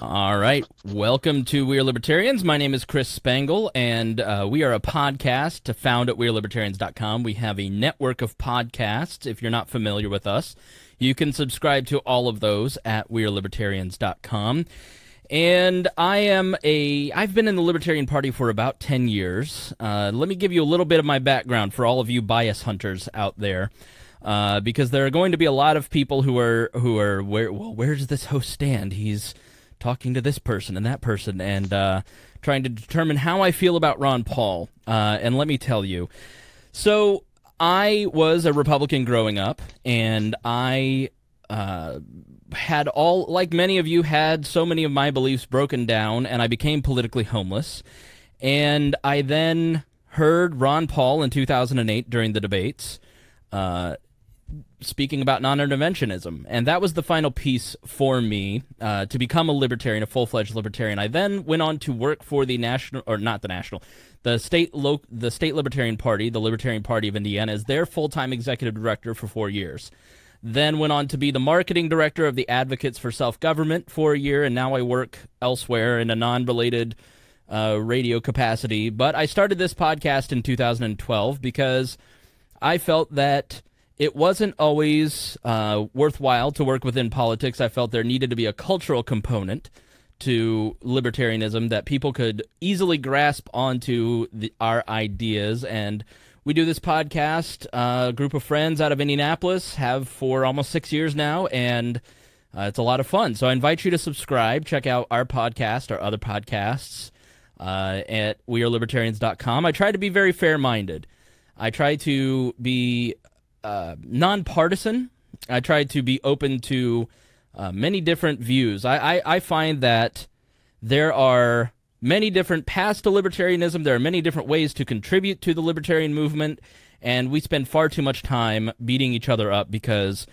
All right. Welcome to We Are Libertarians. My name is Chris Spangle, and uh, we are a podcast to found at WeareLibertarians.com. We have a network of podcasts. If you're not familiar with us, you can subscribe to all of those at WeareLibertarians.com. And I am a, I've been in the Libertarian Party for about 10 years. Uh, let me give you a little bit of my background for all of you bias hunters out there. Uh, because there are going to be a lot of people who are who are where well where does this host stand? He's talking to this person and that person and uh, trying to determine how I feel about Ron Paul. Uh, and let me tell you, so I was a Republican growing up, and I uh, had all like many of you had so many of my beliefs broken down, and I became politically homeless. And I then heard Ron Paul in 2008 during the debates. Uh, speaking about non-interventionism, and that was the final piece for me uh, to become a libertarian, a full-fledged libertarian. I then went on to work for the national, or not the national, the state lo- the state Libertarian Party, the Libertarian Party of Indiana, as their full-time executive director for four years. Then went on to be the marketing director of the Advocates for Self-Government for a year, and now I work elsewhere in a non-related uh, radio capacity. But I started this podcast in 2012 because I felt that it wasn't always uh, worthwhile to work within politics. I felt there needed to be a cultural component to libertarianism that people could easily grasp onto the, our ideas. And we do this podcast, uh, a group of friends out of Indianapolis have for almost six years now, and uh, it's a lot of fun. So I invite you to subscribe, check out our podcast, our other podcasts uh, at wearelibertarians.com. I try to be very fair minded. I try to be uh, nonpartisan. I try to be open to uh, many different views. I, I, I find that there are many different paths to libertarianism. There are many different ways to contribute to the libertarian movement, and we spend far too much time beating each other up because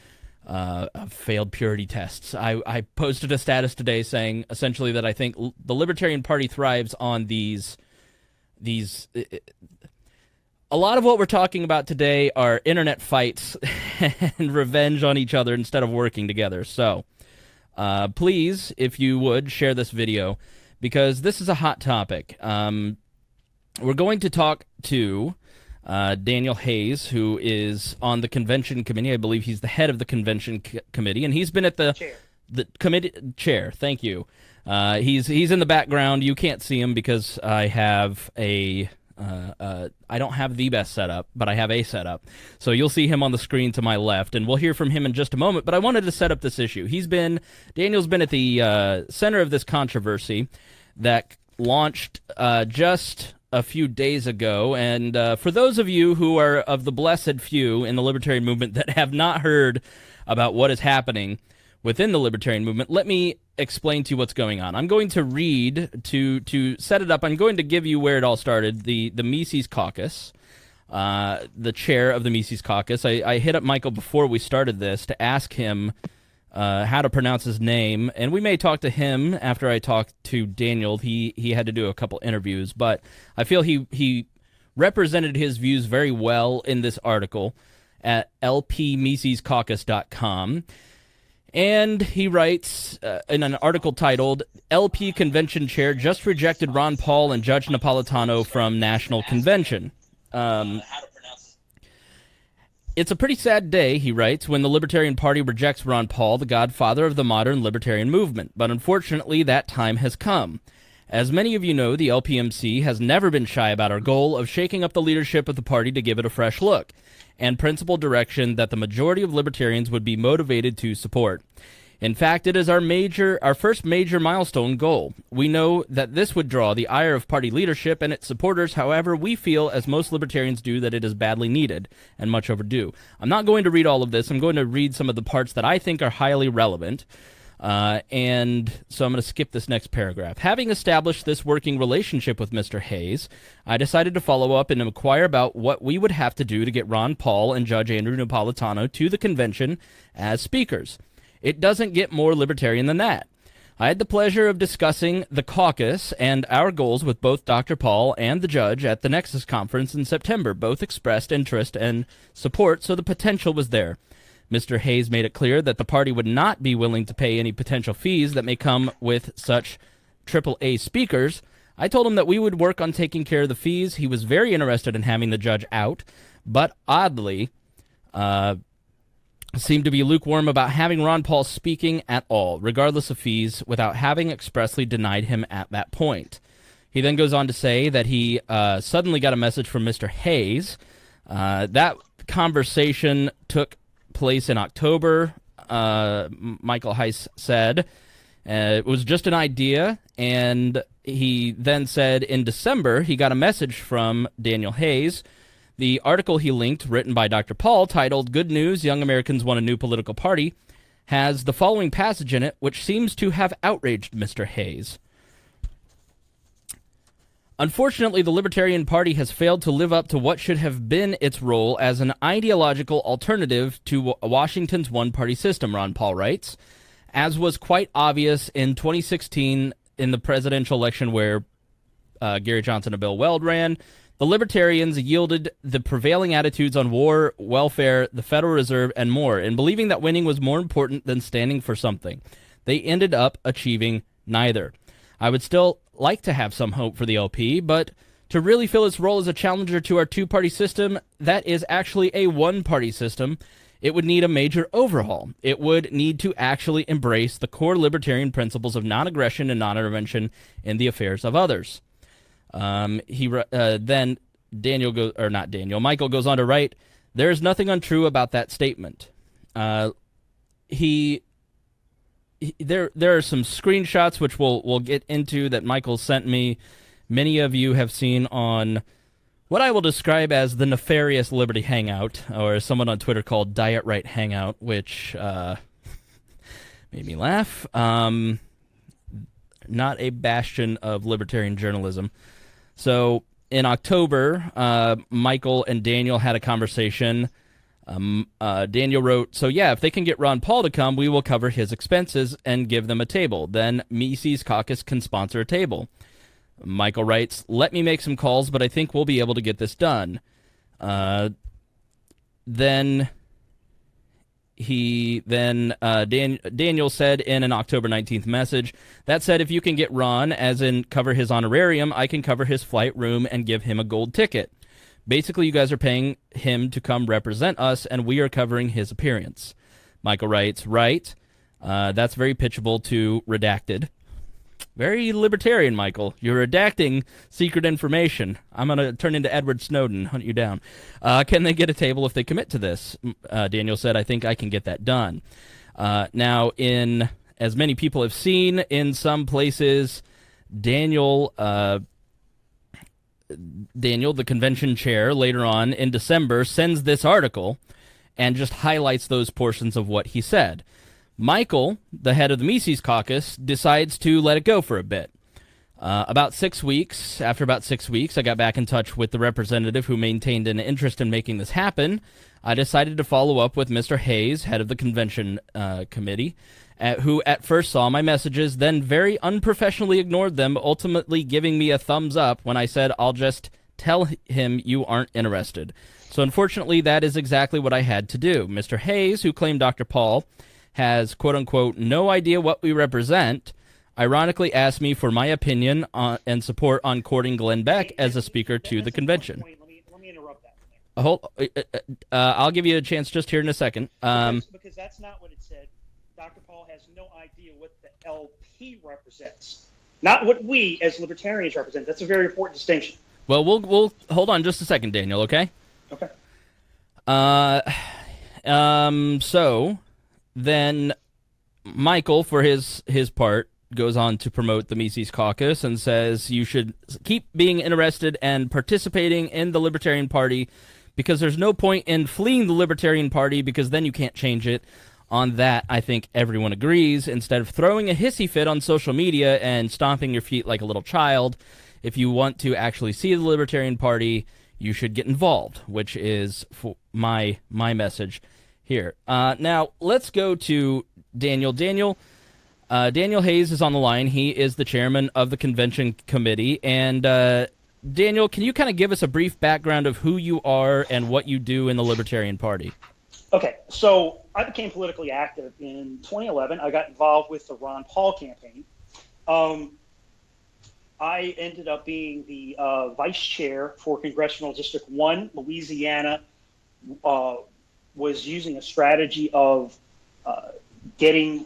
uh, of failed purity tests. I, I posted a status today saying essentially that I think the Libertarian Party thrives on these these a lot of what we're talking about today are internet fights and revenge on each other instead of working together. So, uh, please, if you would, share this video because this is a hot topic. Um, we're going to talk to uh, Daniel Hayes, who is on the convention committee. I believe he's the head of the convention c- committee, and he's been at the chair. the committee chair. Thank you. Uh, he's he's in the background. You can't see him because I have a uh, uh, I don't have the best setup, but I have a setup. So you'll see him on the screen to my left, and we'll hear from him in just a moment. But I wanted to set up this issue. He's been, Daniel's been at the uh, center of this controversy that launched uh, just a few days ago. And uh, for those of you who are of the blessed few in the libertarian movement that have not heard about what is happening within the libertarian movement, let me explain to you what's going on. I'm going to read to to set it up. I'm going to give you where it all started. The the Mises Caucus, uh, the chair of the Mises Caucus. I, I hit up Michael before we started this to ask him uh, how to pronounce his name, and we may talk to him after I talk to Daniel. He he had to do a couple interviews, but I feel he he represented his views very well in this article at lpmisescaucus.com. And he writes uh, in an article titled LP Convention Chair Just Rejected Ron Paul and Judge Napolitano from National Convention. Um, it's a pretty sad day, he writes, when the Libertarian Party rejects Ron Paul, the godfather of the modern libertarian movement. But unfortunately, that time has come. As many of you know, the LPMC has never been shy about our goal of shaking up the leadership of the party to give it a fresh look and principled direction that the majority of libertarians would be motivated to support. In fact, it is our major our first major milestone goal. We know that this would draw the ire of party leadership and its supporters, however, we feel as most libertarians do that it is badly needed and much overdue. I'm not going to read all of this. I'm going to read some of the parts that I think are highly relevant. Uh, and so I'm going to skip this next paragraph. Having established this working relationship with Mr. Hayes, I decided to follow up and inquire about what we would have to do to get Ron Paul and Judge Andrew Napolitano to the convention as speakers. It doesn't get more libertarian than that. I had the pleasure of discussing the caucus and our goals with both Dr. Paul and the judge at the Nexus conference in September. Both expressed interest and support, so the potential was there. Mr. Hayes made it clear that the party would not be willing to pay any potential fees that may come with such AAA speakers. I told him that we would work on taking care of the fees. He was very interested in having the judge out, but oddly, uh, seemed to be lukewarm about having Ron Paul speaking at all, regardless of fees, without having expressly denied him at that point. He then goes on to say that he uh, suddenly got a message from Mr. Hayes. Uh, that conversation took place in October. Uh, Michael Heise said uh, it was just an idea, and he then said in December he got a message from Daniel Hayes the article he linked, written by Dr. Paul, titled Good News Young Americans Want a New Political Party, has the following passage in it, which seems to have outraged Mr. Hayes. Unfortunately, the Libertarian Party has failed to live up to what should have been its role as an ideological alternative to Washington's one party system, Ron Paul writes, as was quite obvious in 2016 in the presidential election where uh, Gary Johnson and Bill Weld ran. The Libertarians yielded the prevailing attitudes on war, welfare, the Federal Reserve, and more, in believing that winning was more important than standing for something. They ended up achieving neither. I would still like to have some hope for the LP, but to really fill its role as a challenger to our two party system, that is actually a one party system, it would need a major overhaul. It would need to actually embrace the core libertarian principles of non aggression and non intervention in the affairs of others. Um, he uh, then Daniel goes or not Daniel Michael goes on to write there is nothing untrue about that statement. Uh, he, he, there there are some screenshots which we'll we'll get into that Michael sent me. Many of you have seen on what I will describe as the nefarious Liberty Hangout, or someone on Twitter called Diet Right Hangout, which uh, made me laugh. Um, not a bastion of libertarian journalism. So in October, uh, Michael and Daniel had a conversation. Um, uh, Daniel wrote, So, yeah, if they can get Ron Paul to come, we will cover his expenses and give them a table. Then Mises Caucus can sponsor a table. Michael writes, Let me make some calls, but I think we'll be able to get this done. Uh, then he then uh, Dan, Daniel said in an October 19th message that said if you can get Ron as in cover his honorarium I can cover his flight room and give him a gold ticket basically you guys are paying him to come represent us and we are covering his appearance Michael writes right uh, that's very pitchable to redacted very libertarian, Michael. You're redacting secret information. I'm going to turn into Edward Snowden, hunt you down. Uh, can they get a table if they commit to this? Uh, Daniel said, I think I can get that done. Uh, now, in as many people have seen, in some places, Daniel. Daniel, the convention chair, later on in December, sends this article and just highlights those portions of what he said. Michael, the head of the Mises caucus, decides to let it go for a bit. Uh, about six weeks, after about six weeks, I got back in touch with the representative who maintained an interest in making this happen. I decided to follow up with Mr. Hayes, head of the convention uh, committee, who at first saw my messages, then very unprofessionally ignored them, ultimately giving me a thumbs up when I said, I'll just tell him you aren't interested. So, unfortunately, that is exactly what I had to do. Mr. Hayes, who claimed Dr. Paul, has quote unquote no idea what we represent, ironically asked me for my opinion on, and support on courting Glenn Beck as a speaker to the convention. Let me, let me interrupt that. Uh, hold, uh, uh, uh, I'll give you a chance just here in a second. Um, because, because that's not what it said. Dr. Paul has no idea what the LP represents, not what we as libertarians represent. That's a very important distinction. Well, we'll we'll hold on just a second, Daniel. Okay. Okay. Uh, um. So then Michael, for his his part, goes on to promote the Mises Caucus and says you should keep being interested and participating in the Libertarian Party because there's no point in fleeing the Libertarian Party because then you can't change it. On that, I think everyone agrees. Instead of throwing a hissy fit on social media and stomping your feet like a little child, if you want to actually see the Libertarian Party, you should get involved, which is my my message here. Uh, now, let's go to Daniel. Daniel. Uh, Daniel Hayes is on the line. He is the chairman of the convention committee. And uh, Daniel, can you kind of give us a brief background of who you are and what you do in the Libertarian Party? Okay, so I became politically active in 2011. I got involved with the Ron Paul campaign. Um, I ended up being the uh, vice chair for Congressional District 1. Louisiana uh, was using a strategy of uh, getting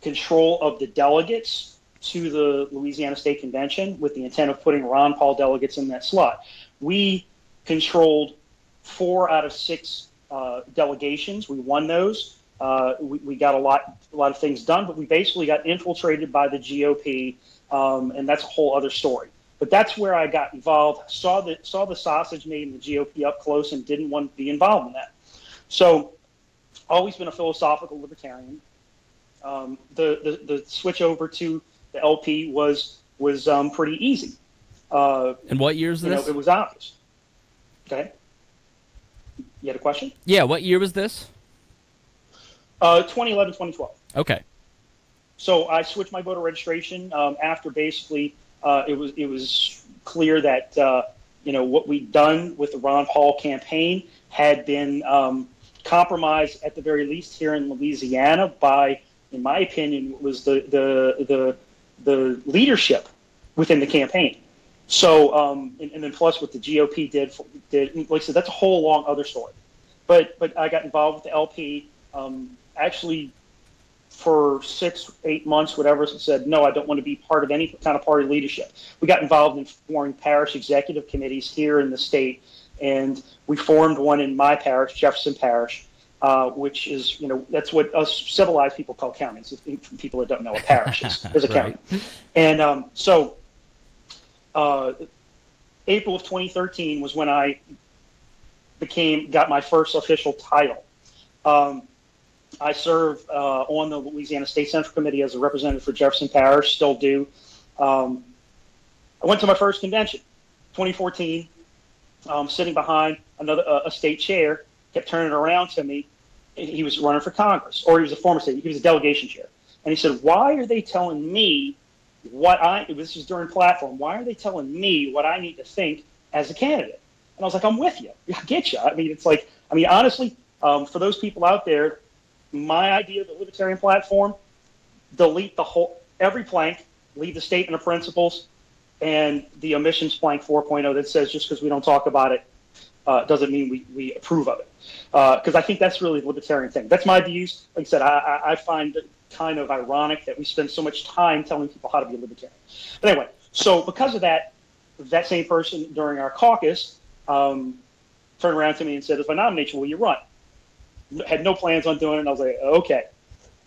control of the delegates to the Louisiana State Convention with the intent of putting Ron Paul delegates in that slot. We controlled four out of six uh, delegations. We won those. Uh, we, we, got a lot, a lot of things done, but we basically got infiltrated by the GOP, um, and that's a whole other story. But that's where I got involved. Saw the saw the sausage made in the GOP up close, and didn't want to be involved in that. So, always been a philosophical libertarian. Um, the, the the switch over to the LP was was um, pretty easy. Uh, and what years? is this? Know, it was obvious. Okay. You had a question? Yeah. What year was this? Uh, 2011, 2012. Okay. So I switched my voter registration um, after basically uh, it was it was clear that uh, you know what we'd done with the Ron Paul campaign had been um, compromised at the very least here in Louisiana by, in my opinion, was the the the the leadership within the campaign. So, um, and, and, then plus what the GOP did, did like I said, that's a whole long other story. But but I got involved with the LP. Um, actually, for six, eight months, whatever, said no, I don't want to be part of any kind of party leadership. We got involved in forming parish executive committees here in the state, and we formed one in my parish, Jefferson Parish. Uh, which is, you know, that's what us civilized people call counties. People that don't know what parish is, is a county. And um, so uh, April of 2013 was when I became got my first official title. Um, I serve uh, on the Louisiana State Central Committee as a representative for Jefferson Parish, still do. Um, I went to my first convention, 2014, um, sitting behind another uh, a state chair, kept turning around to me. He was running for Congress, or he was a former state. He was a delegation chair, and he said, "Why are they telling me what I, this is during platform, why are they telling me what I need to think as a candidate? And I was like, I'm with you. I get you. I mean, it's like, I mean, honestly, um, for those people out there, my idea of the libertarian platform, delete the whole, every plank, leave the statement of principles and the omissions plank 4.0 that says just because we don't talk about it uh, doesn't mean we, we approve of it. Because uh, I think that's really the libertarian thing. That's my views. Like I said, I, I find kind of ironic that we spend so much time telling people how to be a libertarian. But anyway, so because of that, that same person during our caucus um, turned around to me and said, if I nominate you, will you run? Had no plans on doing it. And I was like, okay.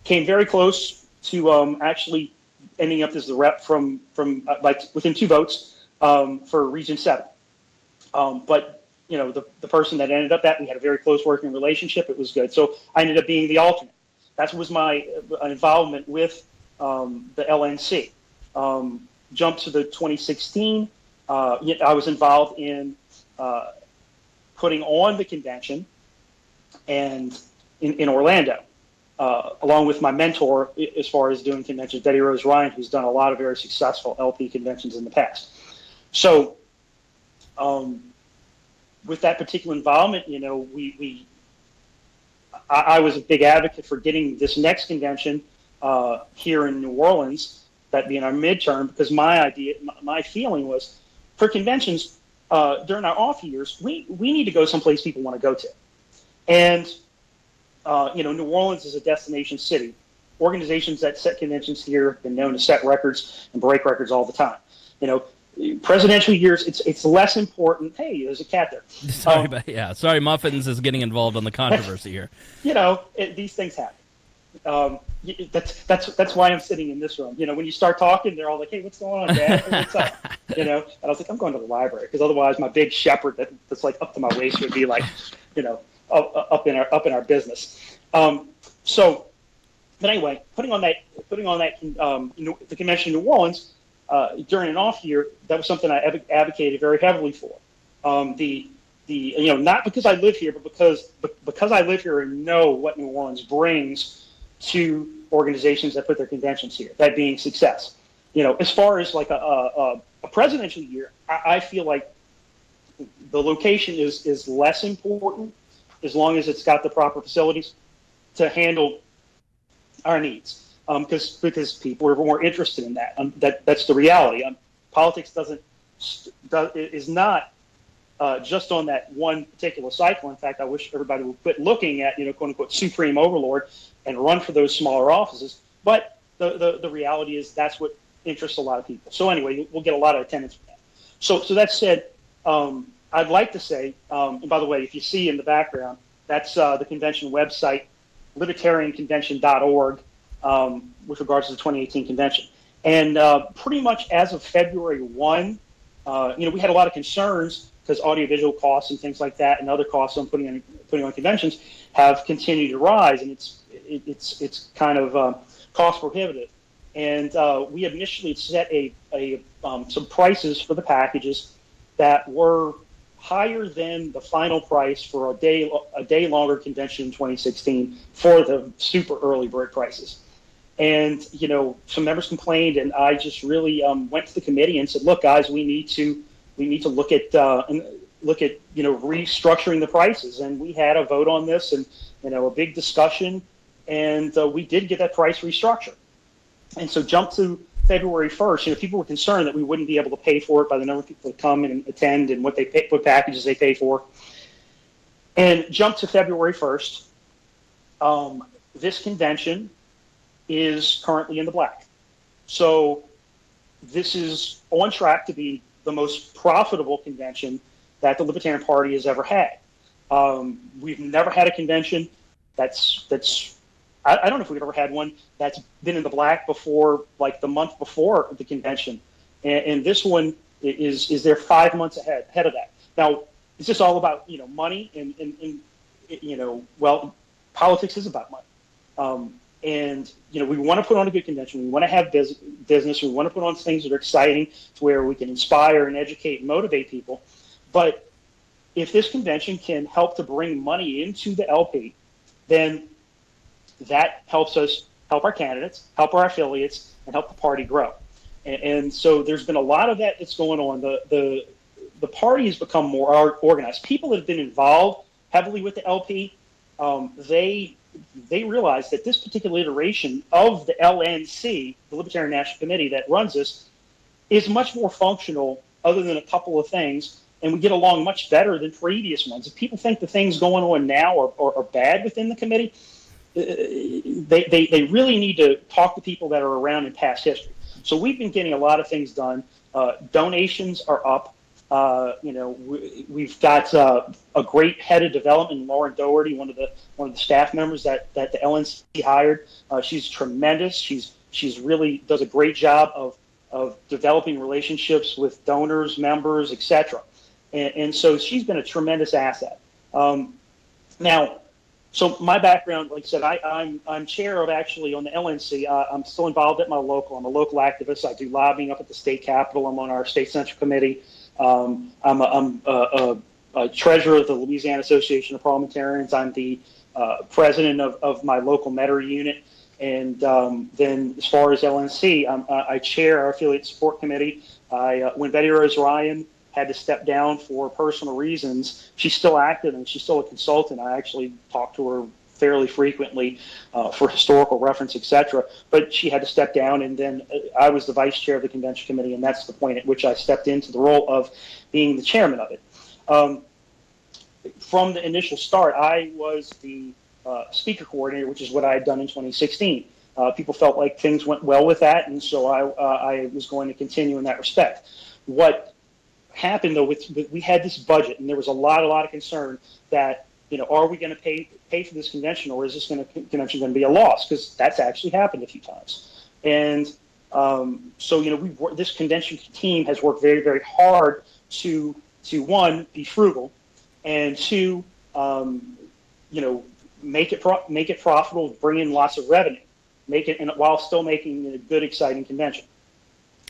Came very close to um, actually ending up as the rep from, from uh, like within two votes um, for Region 7. Um, but, you know, the, the person that ended up that, we had a very close working relationship. It was good. So I ended up being the alternate. That was my involvement with um, the LNC. Um, jump to the 2016, uh, I was involved in uh, putting on the convention and in, in Orlando, uh, along with my mentor as far as doing conventions, Bette Rose Ryan, who's done a lot of very successful LP conventions in the past. So, um, with that particular involvement, you know, we, we I, I, was a big advocate for getting this next convention uh, here in New Orleans, that being our midterm, because my idea, my feeling was for conventions uh, during our off years, we, we need to go someplace people want to go to. And, uh, you know, New Orleans is a destination city. Organizations that set conventions here have been known to set records and break records all the time. You know, presidential years, it's it's less important. Hey, there's a cat there. Sorry, um, but yeah, sorry, Muffins is getting involved in the controversy here. You know, it, these things happen. Um, that's that's that's why I'm sitting in this room. You know, when you start talking, they're all like, "Hey, what's going on, Dad? What's up?" you know, and I was like, "I'm going to the library," because otherwise, my big shepherd that, that's like up to my waist would be like, you know, up, up in our up in our business. Um, so, but anyway, putting on that putting on that um, the convention in New Orleans uh, during an off year, that was something I advocated very heavily for. Um, the the you know not because I live here, but because because I live here and know what New Orleans brings to organizations that put their conventions here. That being success. You know, as far as like a, a, a presidential year, I, I, feel like the location is is less important as long as it's got the proper facilities to handle our needs. Because um, because people are more interested in that. Um, that that's the reality. Um, politics doesn't does, is not uh, just on that one particular cycle. In fact, I wish everybody would quit looking at you know quote unquote supreme overlord and run for those smaller offices. But the, the, the reality is that's what interests a lot of people. So anyway, we'll get a lot of attendance from that. So so that said, um, I'd like to say, um, and by the way, if you see in the background, that's uh, the convention website, libertarianconvention.org, um, with regards to the 2018 convention. And uh, pretty much as of February 1, uh, you know, we had a lot of concerns because audiovisual costs and things like that and other costs on putting on, putting on conventions have continued to rise, and it's it, it's it's kind of um, cost prohibitive. And uh, we initially set a, a um, some prices for the packages that were higher than the final price for a day a day longer convention in 2016 for the super early bird prices. And you know, some members complained, and I just really um, went to the committee and said, "Look, guys, we need to we need to look at uh, look at you know restructuring the prices." And we had a vote on this, and you know, a big discussion, and uh, we did get that price restructured. And so, jump to February 1st, you know, people were concerned that we wouldn't be able to pay for it by the number of people that come and attend and what they pay, what packages they pay for. And jump to February 1st. Um, this convention is currently in the black. So this is on track to be the most profitable convention that the Libertarian Party has ever had. Um, we've never had a convention that's that's I, I, don't know if we've ever had one that's been in the black before, like the month before the convention, and, and this one is is there five months ahead ahead of that. Now, is this all about you know money and, and, and you know well, politics is about money, um, and you know we want to put on a good convention. We want to have biz- business. We want to put on things that are exciting to where we can inspire and educate and motivate people, but if this convention can help to bring money into the LP, then that helps us help our candidates, help our affiliates, and help the party grow. And, and so there's been a lot of that that's going on. The the the party has become more organized. People that have been involved heavily with the LP, um, they they realize that this particular iteration of the LNC, the Libertarian National Committee that runs this, is much more functional, other than a couple of things, and we get along much better than previous ones. If people think the things going on now are, are, are bad within the committee, they, they, they really need to talk to people that are around in past history. So we've been getting a lot of things done. Uh, donations are up. Uh, you know, we, have got uh, a great head of development, Lauren Daugherty, one of the one of the staff members that that the LNC hired. Uh, she's tremendous. She's she's really does a great job of of developing relationships with donors, members, etc. And, and so she's been a tremendous asset. Um, now, so my background, like I said, I, am I'm, I'm chair of actually on the LNC. Uh, I'm still involved at my local. I'm a local activist. I do lobbying up at the state capitol. I'm on our state central committee. Um, I'm, a, I'm a, a, a, treasurer of the Louisiana Association of Parliamentarians. I'm the uh, president of, of my local METR unit. And um, then as far as LNC, I'm, I chair our affiliate support committee. I, uh, when Bette Rose Ryan had to step down for personal reasons. She's still active and she's still a consultant. I actually talk to her fairly frequently uh, for historical reference, etc. But she had to step down, and then uh, I was the vice chair of the convention committee, and that's the point at which I stepped into the role of being the chairman of it. Um, from the initial start, I was the uh, speaker coordinator, which is what I had done in 2016. Uh, people felt like things went well with that, and so I, uh, I was going to continue in that respect. What happened though with, with, we had this budget and there was a lot a lot of concern that you know are we going to pay pay for this convention or is this to convention going to be a loss? Because that's actually happened a few times. And um, so you know we this convention team has worked very very hard to to one be frugal and two um, you know make it pro- make it profitable bring in lots of revenue make it and while still making it a good exciting convention.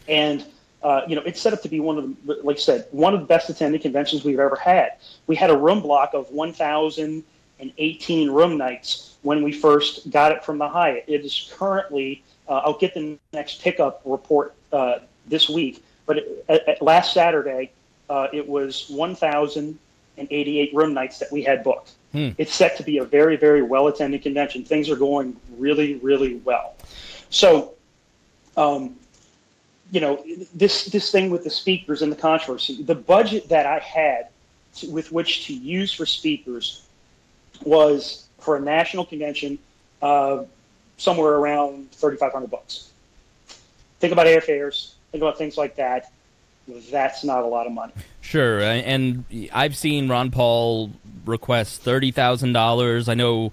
And uh, you know, it's set up to be one of the, like I said, one of the best attended conventions we've ever had. We had a room block of 1,018 room nights when we first got it from the Hyatt. It is currently, uh, I'll get the next pickup report uh, this week, but it, at, at last Saturday, uh, it was 1,088 room nights that we had booked. Hmm. It's set to be a very, very well attended convention. Things are going really, really well. So, um, you know, this this thing with the speakers and the controversy, the budget that I had to, with which to use for speakers was for a national convention uh, somewhere around thirty five hundred bucks. Think about airfares. Think about things like that. That's not a lot of money. Sure, and I've seen Ron Paul request thirty thousand dollars. I know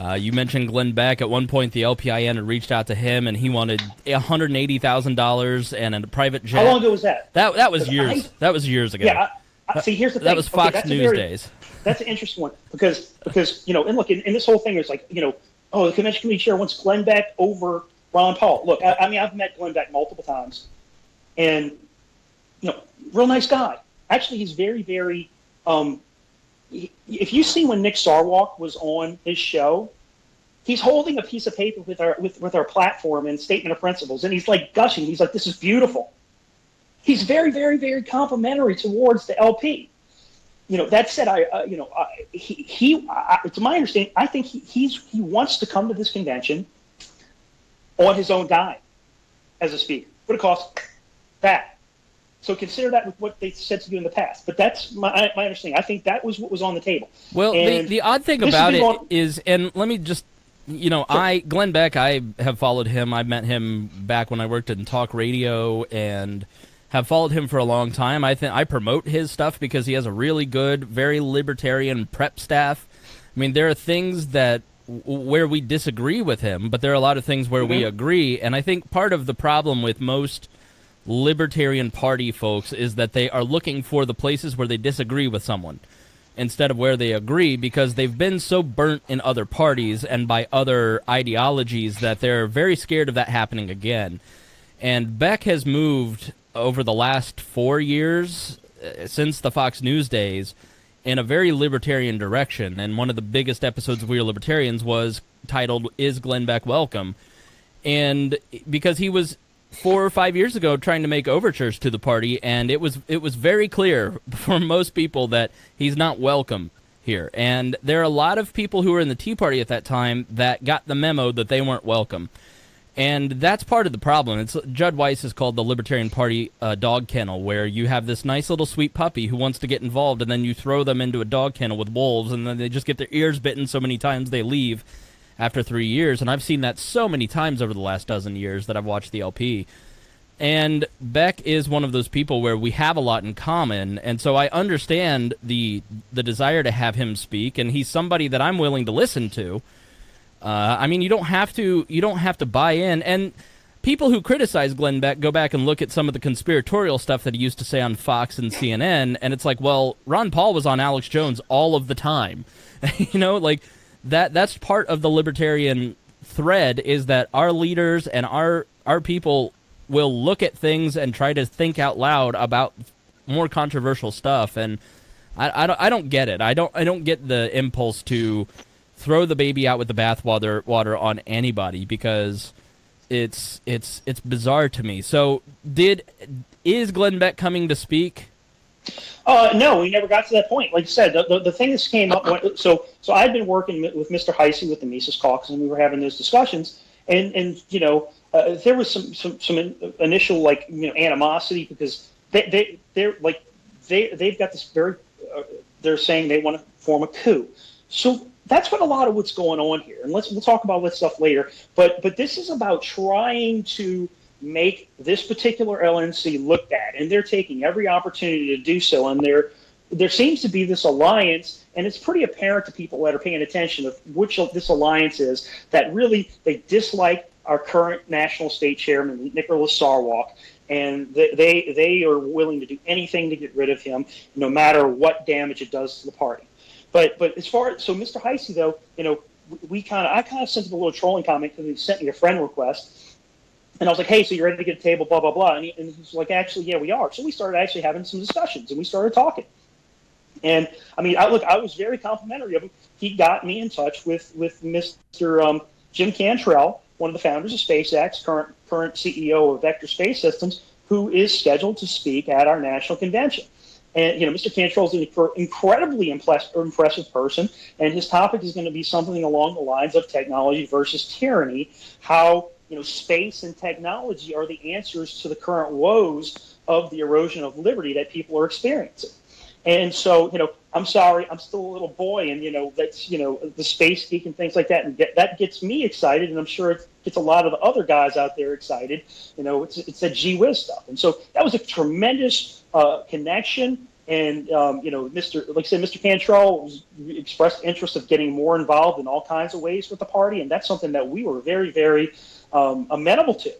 uh, you mentioned Glenn Beck. At one point, the LPIN had reached out to him, and he wanted one hundred eighty thousand dollars and a private jet. How long ago was that? That that was years. I, that was years ago. Yeah. I, I, see, here's the thing. That was Fox okay, News very, days. That's an interesting one because because you know, and look, in, in this whole thing is like you know, oh, the convention committee chair wants Glenn Beck over Ron Paul. Look, I, I mean, I've met Glenn Beck multiple times, and you know, real nice guy. Actually, he's very very um, if you see when Nick Sarwark was on his show, he's holding a piece of paper with our with, with our platform and statement of principles, and he's like gushing. He's like, "This is beautiful." He's very, very, very complimentary towards the LP. You know, that said, I, uh, you know, uh, he, he uh, to my understanding, I think he, he's he wants to come to this convention on his own dime as a speaker. What it costs? That so consider that with what they said to do in the past. But that's my, my understanding. I think that was what was on the table. Well, the, the odd thing about it on, is, and let me just, you know, sure. I Glenn Beck, I have followed him. I met him back when I worked in talk radio and have followed him for a long time. I think I promote his stuff because he has a really good, very libertarian prep staff. I mean, there are things that where we disagree with him, but there are a lot of things where mm-hmm. we agree. And I think part of the problem with most – Libertarian Party folks is that they are looking for the places where they disagree with someone instead of where they agree because they've been so burnt in other parties and by other ideologies that they're very scared of that happening again. And Beck has moved over the last four years uh, since the Fox News days in a very libertarian direction. And one of the biggest episodes of We Are Libertarians was titled "Is Glenn Beck Welcome?" And because he was four or five years ago trying to make overtures to the party, and it was it was very clear for most people that he's not welcome here. And there are a lot of people who were in the Tea Party at that time that got the memo that they weren't welcome. And that's part of the problem. It's Judd Weiss is called the Libertarian Party uh, dog kennel, where you have this nice little sweet puppy who wants to get involved, and then you throw them into a dog kennel with wolves, and then they just get their ears bitten so many times they leave after three years, and I've seen that so many times over the last dozen years that I've watched the LP. And Beck is one of those people where we have a lot in common, and so I understand the the desire to have him speak, and he's somebody that I'm willing to listen to. Uh, I mean, you don't have to you don't have to buy in, and people who criticize Glenn Beck go back and look at some of the conspiratorial stuff that he used to say on Fox and CNN, and it's like, well, Ron Paul was on Alex Jones all of the time, you know, like that that's part of the libertarian thread is that our leaders and our our people will look at things and try to think out loud about more controversial stuff. And I, I, don't, I don't get it. I don't I don't get the impulse to throw the baby out with the bathwater water on anybody because it's it's it's bizarre to me. So did is Glenn Beck coming to speak? Uh, no, we never got to that point. Like I said, the, the, the thing that came up. When, so so I'd been working with Mr. Heise with the Mises Caucus, and we were having those discussions. And and you know, uh, there was some some some initial like you know animosity because they they they're like they they've got this very uh, they're saying they want to form a coup. So that's what a lot of what's going on here. And let's we'll talk about that stuff later. But but this is about trying to make this particular LNC looked at, and they're taking every opportunity to do so. And there, there seems to be this alliance, and it's pretty apparent to people that are paying attention of which this alliance is that really they dislike our current national state chairman Nicholas Sarwark, and they they are willing to do anything to get rid of him, no matter what damage it does to the party. But but as far so Mr. Heise though, you know, we kind of I kind of sent him a little trolling comment because he sent me a friend request and I was like, hey, so you're ready to get a table, blah, blah, blah. And, he, and he's like, actually, yeah, we are. So we started actually having some discussions and we started talking. And I mean, I look, I was very complimentary of him. He got me in touch with with Mr. Um, Jim Cantrell, one of the founders of SpaceX, current current CEO of Vector Space Systems, who is scheduled to speak at our national convention. And you know, Mr. Cantrell is an incredibly impressive person, and his topic is going to be something along the lines of technology versus tyranny. How you know space and technology are the answers to the current woes of the erosion of liberty that people are experiencing. And so, you know, I'm sorry, I'm still a little boy, and you know, that's you know, the space geek and things like that, and get, that gets me excited, and I'm sure it gets a lot of the other guys out there excited. You know, it's it's that gee whiz stuff, and so that was a tremendous uh, connection. And um, you know, Mr. Like I said, Mr. Cantrell was, expressed interest of getting more involved in all kinds of ways with the party, and that's something that we were very, very um, amenable to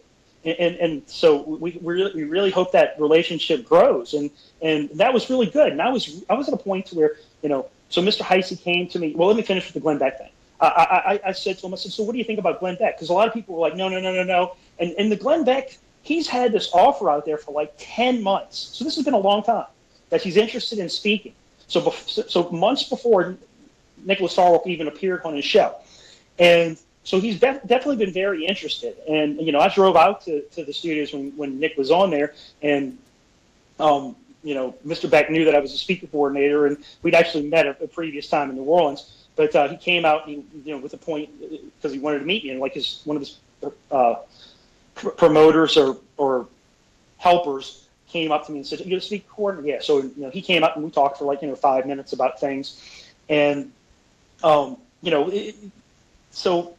and, and so we, we really, we really hope that relationship grows. And and that was really good. And I was I was at a point where you know so Mr. Heise came to me. Well let me finish with the Glenn Beck thing. I, I, I said to him I said so what do you think about Glenn Beck? Because a lot of people were like no no no no no. And and the Glenn Beck he's had this offer out there for like 10 months. So this has been a long time that he's interested in speaking. So so months before Nicholas Sarwark even appeared on his show. And so he's definitely been very interested. And you know, I drove out to, to the studios when, when Nick was on there, and um, you know, Mr. Beck knew that I was a speaker coordinator, and we'd actually met a, a previous time in New Orleans. But uh, he came out, and he, you know, with a point because he wanted to meet me, and like his one of his uh, pr- promoters or or helpers came up to me and said, "You a speaker coordinator?" Yeah. So you know, he came up and we talked for like you know five minutes about things, and um, you know, it, so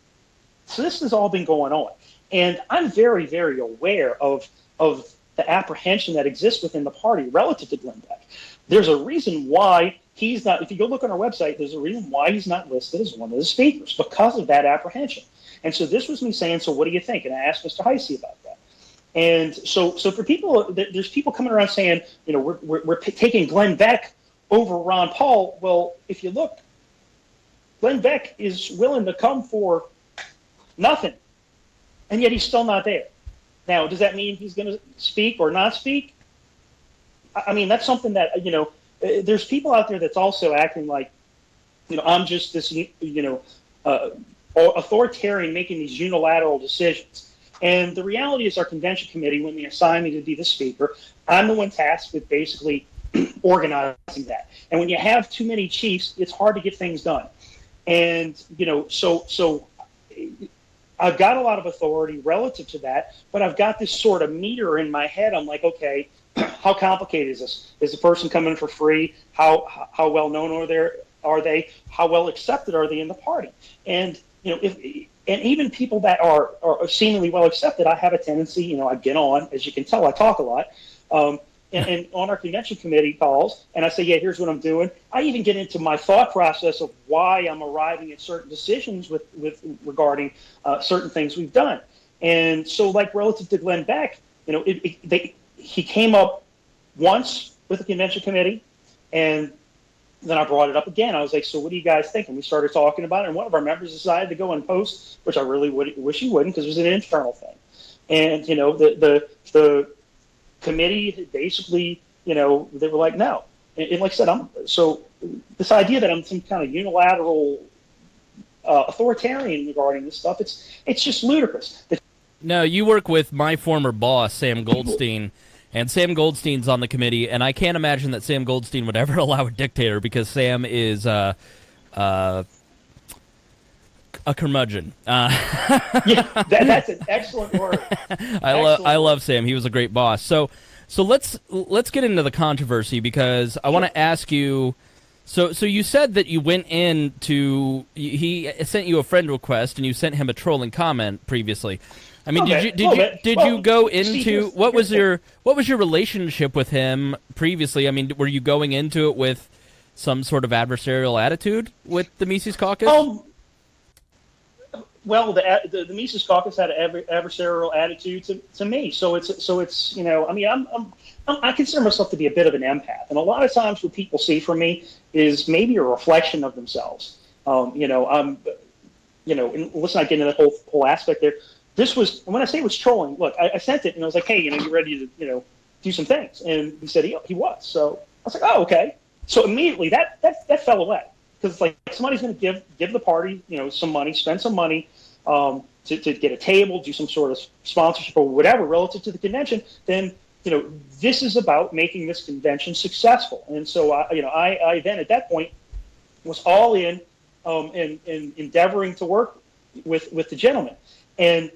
so this has all been going on. And I'm very, very aware of, of the apprehension that exists within the party relative to Glenn Beck. There's a reason why he's not, if you go look on our website, there's a reason why he's not listed as one of the speakers because of that apprehension. And so this was me saying, so what do you think? And I asked Mr. Heise about that. And so, so for people, there's people coming around saying, you know, we're, we're, we're taking Glenn Beck over Ron Paul. Well, if you look, Glenn Beck is willing to come for Nothing. And yet he's still not there. Now, does that mean he's going to speak or not speak? I mean, that's something that, you know, uh, there's people out there that's also acting like, you know, I'm just this, you know, uh, authoritarian making these unilateral decisions. And the reality is, our convention committee, when they assigned me to be the speaker, I'm the one tasked with basically organizing that. And when you have too many chiefs, it's hard to get things done. And you know, so so I've got a lot of authority relative to that, but I've got this sort of meter in my head. I'm like, okay, how complicated is this? Is the person coming for free? How how well known are they? Are they? How well accepted are they in the party? And you know, if and even people that are, are seemingly well accepted, I have a tendency, you know, I get on, as you can tell, I talk a lot. Um, and, and, on our convention committee calls, and I say, yeah, here's what I'm doing. I even get into my thought process of why I'm arriving at certain decisions with, with regarding uh, certain things we've done. And so, like relative to Glenn Beck, you know, it, it, they, he came up once with the convention committee, and then I brought it up again. I was like, so what do you guys think? And we started talking about it, and one of our members decided to go and post, which I really would, wish he wouldn't because it was an internal thing. And, you know, the, the, the committee basically, you know, they were like, no. And, and like I said, I'm so this idea that I'm some kind of unilateral uh, authoritarian regarding this stuff, it's it's just ludicrous. The- no, you work with my former boss, Sam Goldstein. And Sam Goldstein's on the committee, and I can't imagine that Sam Goldstein would ever allow a dictator because Sam is uh, uh, a curmudgeon. Uh, yeah, that, that's an excellent word. I love I love Sam. He was a great boss. So so let's let's get into the controversy because I want to ask you. So so you said that you went in to he sent you a friend request and you sent him a trolling comment previously. I mean, okay. did you did you did well, you go into what was your what was your relationship with him previously? I mean, were you going into it with some sort of adversarial attitude with the Mises Caucus? Um, well, the, the, the Mises Caucus had an adversarial attitude to, to me. So it's so it's you know I mean I'm, I'm, i consider myself to be a bit of an empath, and a lot of times what people see from me is maybe a reflection of themselves. Um, you know, um, you know, and let's not get into the whole whole aspect there. This was when I say it was trolling. Look, I, I sent it and I was like, hey, you know, you ready to you know do some things? And he said he, he was. So I was like, oh, okay. So immediately that that that fell away because like somebody's going to give give the party you know some money, spend some money um, to, to get a table, do some sort of sponsorship or whatever relative to the convention, then you know, this is about making this convention successful. And so, I, you know, I, I then at that point was all in um, in, in endeavoring to work with with the gentleman. And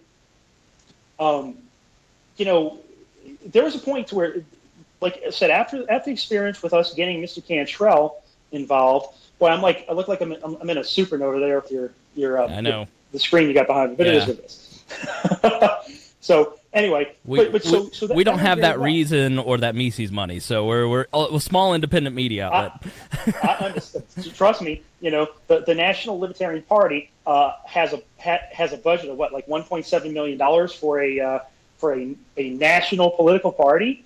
um, you know, there was a point to where, like I said, after after the experience with us getting Mr. Cantrell involved, boy, I'm like I look like I'm in, I'm in a supernova there with your your uh, I know the, the screen you got behind me, but Yeah. it is what it is. so anyway, we, but, but so, we, so that, we don't have that well. reason or that Mises money, so we're we're a small independent media outlet. I understand. Trust me, you know the, the National Libertarian Party uh, has a ha, has a budget of what like 1.7 million dollars for a uh, for a, a national political party.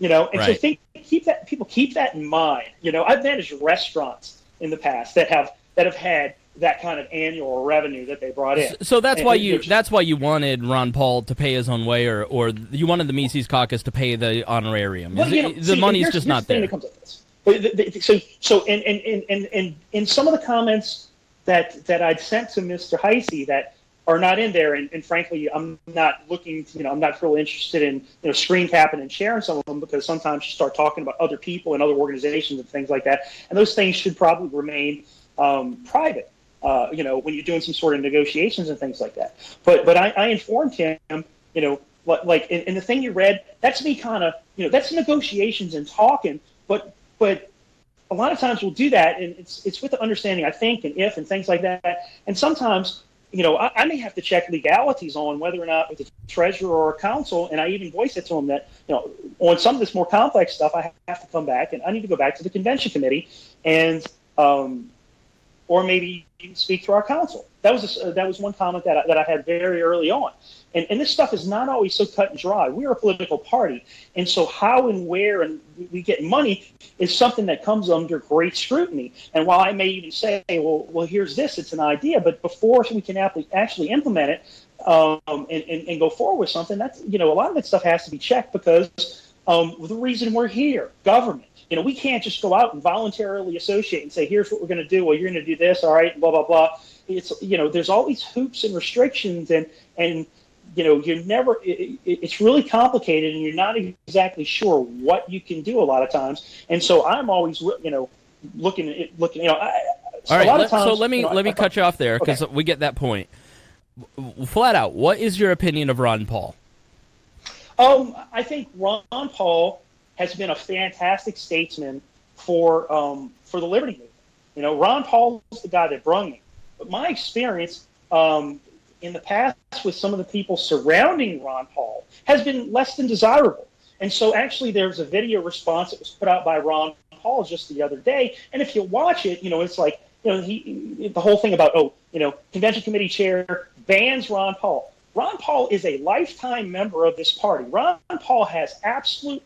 You know, and so think keep that people keep that in mind. You know, I've managed restaurants in the past that have that have had that kind of annual revenue that they brought in. So that's And- why you that's why you wanted Ron Paul to pay his own way, or or you wanted the Mises Caucus to pay the honorarium. Well, you know, the see, money's just not the there. That comes with this. But the- the- So, so, and and, and, and, and in some of the comments that that I'd sent to Mr. Heise that are not in there, and, and frankly, I'm not looking, to, you know, I'm not really interested in you know screen capping and sharing some of them because sometimes you start talking about other people and other organizations and things like that, and those things should probably remain um, private. Uh, you know, when you're doing some sort of negotiations and things like that. But but I, I informed him, you know, like, in, in the thing you read, that's me kind of, you know, that's negotiations and talking. But but a lot of times we'll do that, and it's it's with the understanding, I think, and if and things like that. And sometimes, you know, I, I may have to check legalities on whether or not with the treasurer or counsel, and I even voice it to them that, you know, on some of this more complex stuff, I have to come back and I need to go back to the convention committee and. Um, or maybe speak to our counsel. That was a, that was one comment that I, that I had very early on. And, and this stuff is not always so cut and dry. We're a political party, and so how and where and we get money is something that comes under great scrutiny. And while I may even say, well, well, here's this, it's an idea, but before we can actually actually implement it um, and, and, and go forward with something, that's you know a lot of that stuff has to be checked because um, the reason we're here, government. You know, we can't just go out and voluntarily associate and say, "Here's what we're going to do." Well, you're going to do this, all right? Blah blah blah. It's you know, there's all these hoops and restrictions, and and you know, you're never. It, it, it's really complicated, and you're not exactly sure what you can do a lot of times. And so I'm always, you know, looking at looking. You know, I, All right, a lot let- of times, so let me you know, let me I- cut you off there because Okay. we get that point. Flat out, what is your opinion of Ron Paul? Um, I think Ron Paul has been a fantastic statesman for um, for the liberty movement. You know, Ron Paul is the guy that brung me. My experience um, in the past with some of the people surrounding Ron Paul has been less than desirable. And so, actually, there's a video response that was put out by Ron Paul just the other day. And if you watch it, you know, it's like, you know, he the whole thing about oh, you know, convention committee chair bans Ron Paul. Ron Paul is a lifetime member of this party. Ron Paul has absolute